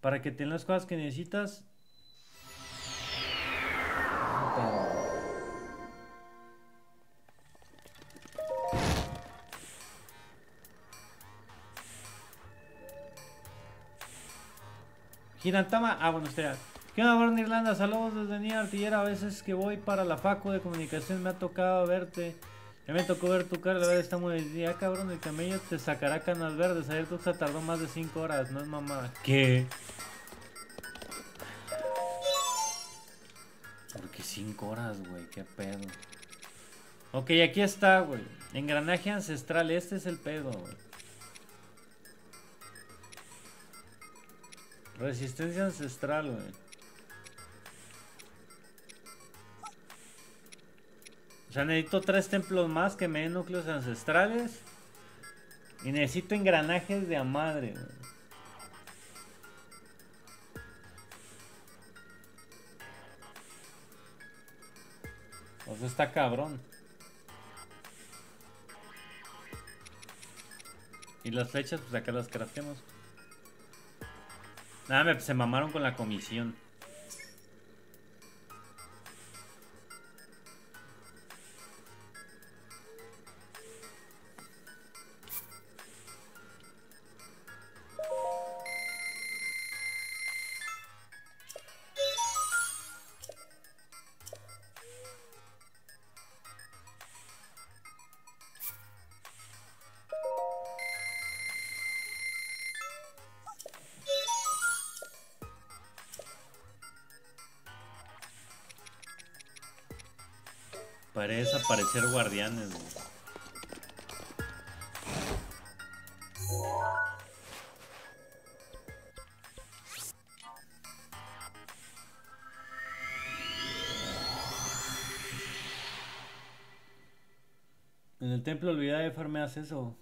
Para que tengas cosas que necesitas. Girantama, ah, bueno, espera. ¿Qué onda, Born Irlanda? Saludos desde Niña Artillera. A veces que voy para la facu de comunicación me ha tocado verte. Ya me tocó ver tu cara, la verdad está muy día, cabrón. El camello te sacará canas verdes. Ayer tu tardó más de 5 horas, no es mamá. ¿Qué? Porque 5 horas, güey, qué pedo. Ok, aquí está, güey. Engranaje ancestral, este es el pedo, güey. Resistencia ancestral, güey. Sea, necesito tres templos más que me den núcleos ancestrales. Y necesito engranajes de a madre. O sea, está cabrón. Y las flechas, pues acá las crafteamos. Nada, se mamaron con la comisión. Aparecer guardianes. En el templo olvidado de farmeas eso.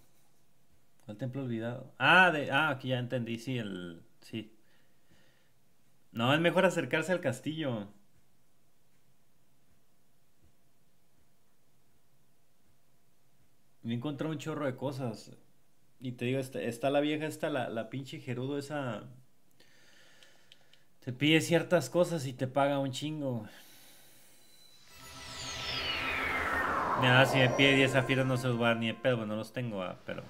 El templo olvidado. Ah, de, ah, aquí ya entendí, sí, el. Sí. No, es mejor acercarse al castillo. Me encontré un chorro de cosas. Y te digo, está, está la vieja, está la, la pinche Gerudo esa. Te pide ciertas cosas y te paga un chingo. Nada, si me pide 10 zafiros no se los voy a dar ni de pedo, no los tengo, ah, pero.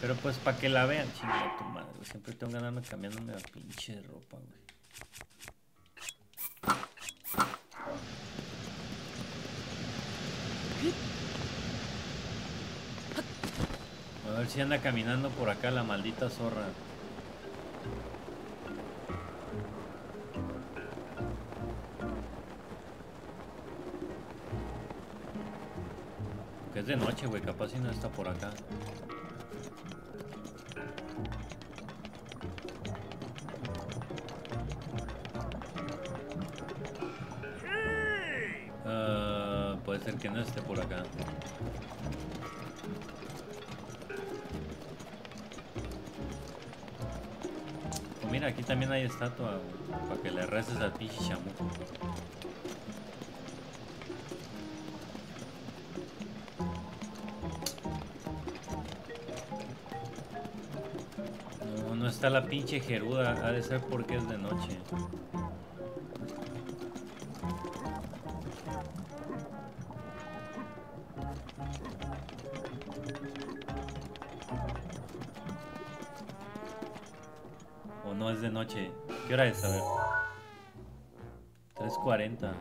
Pero pues para que la vean, chinga tu madre. Siempre tengo andarme cambiándome la pinche ropa, güey. A ver si anda caminando por acá la maldita zorra. Que es de noche, güey, capaz si no está por acá. Ah, puede ser que no esté por acá. También hay estatua, güey, para que le reces al pinche chamuco. No, no está la pinche Geruda, ha de ser porque es de noche. Hora? A ver. 3.40.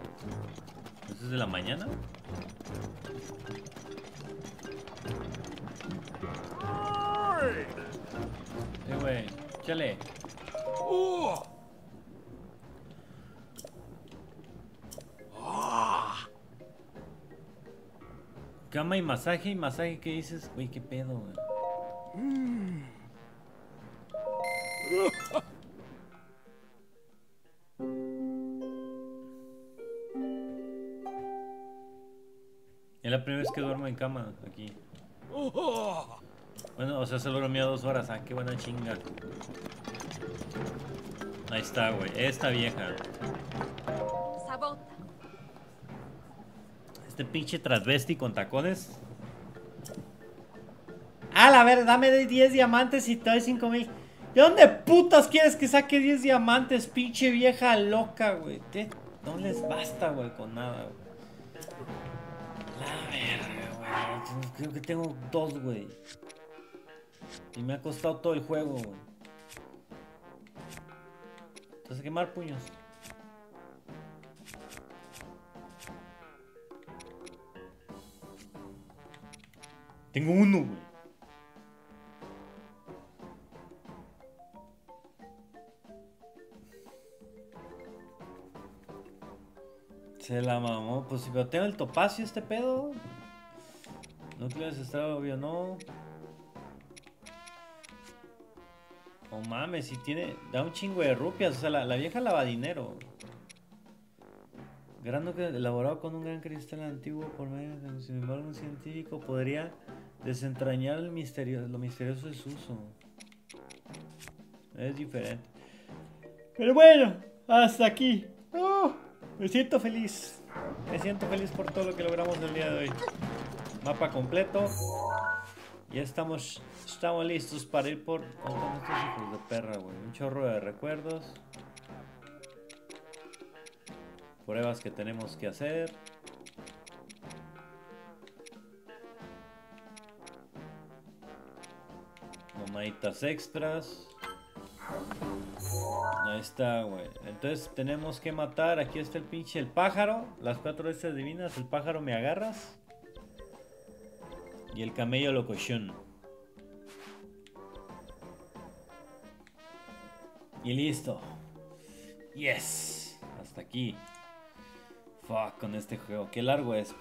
¿Eso es de la mañana? Eh, güey. Chale. Cama y masaje y masaje, ¿qué dices? Güey, qué pedo, güey. La primera vez que duermo en cama aquí. Bueno, o sea, solo dormía dos horas. Ah, qué buena chinga. Ahí está, güey. Esta vieja. Sabota. Este pinche transvesti con tacones. Ah, a ver, dame de 10 diamantes y te doy 5 mil. ¿De dónde putas quieres que saque 10 diamantes, pinche vieja loca, güey? ¿Qué? No les basta, güey, con nada, güey. Creo que tengo dos, güey. Y me ha costado todo el juego, güey. Entonces, quemar puños. Tengo uno, güey. Se la mamó. Pues si tengo el topacio este pedo. Núcleo está obvio, no. Oh mames, si tiene. Da un chingo de rupias. O sea, la, la vieja lava dinero. Gran núcleo elaborado con un gran cristal antiguo por medio de. Sin embargo, un científico podría desentrañar el misterio, lo misterioso de su uso. Es diferente. Pero bueno, hasta aquí. Oh, me siento feliz. Me siento feliz por todo lo que logramos el día de hoy. Mapa completo. Ya estamos, estamos listos para ir por todos estos hijos de perra, güey. Un chorro de recuerdos. Pruebas que tenemos que hacer. Monaditas extras. Ahí está, güey. Entonces tenemos que matar. Aquí está el pinche el pájaro. Las cuatro veces divinas. El pájaro me agarras. Y el camello locochón. Y listo. Yes. Hasta aquí. Fuck con este juego. Qué largo es.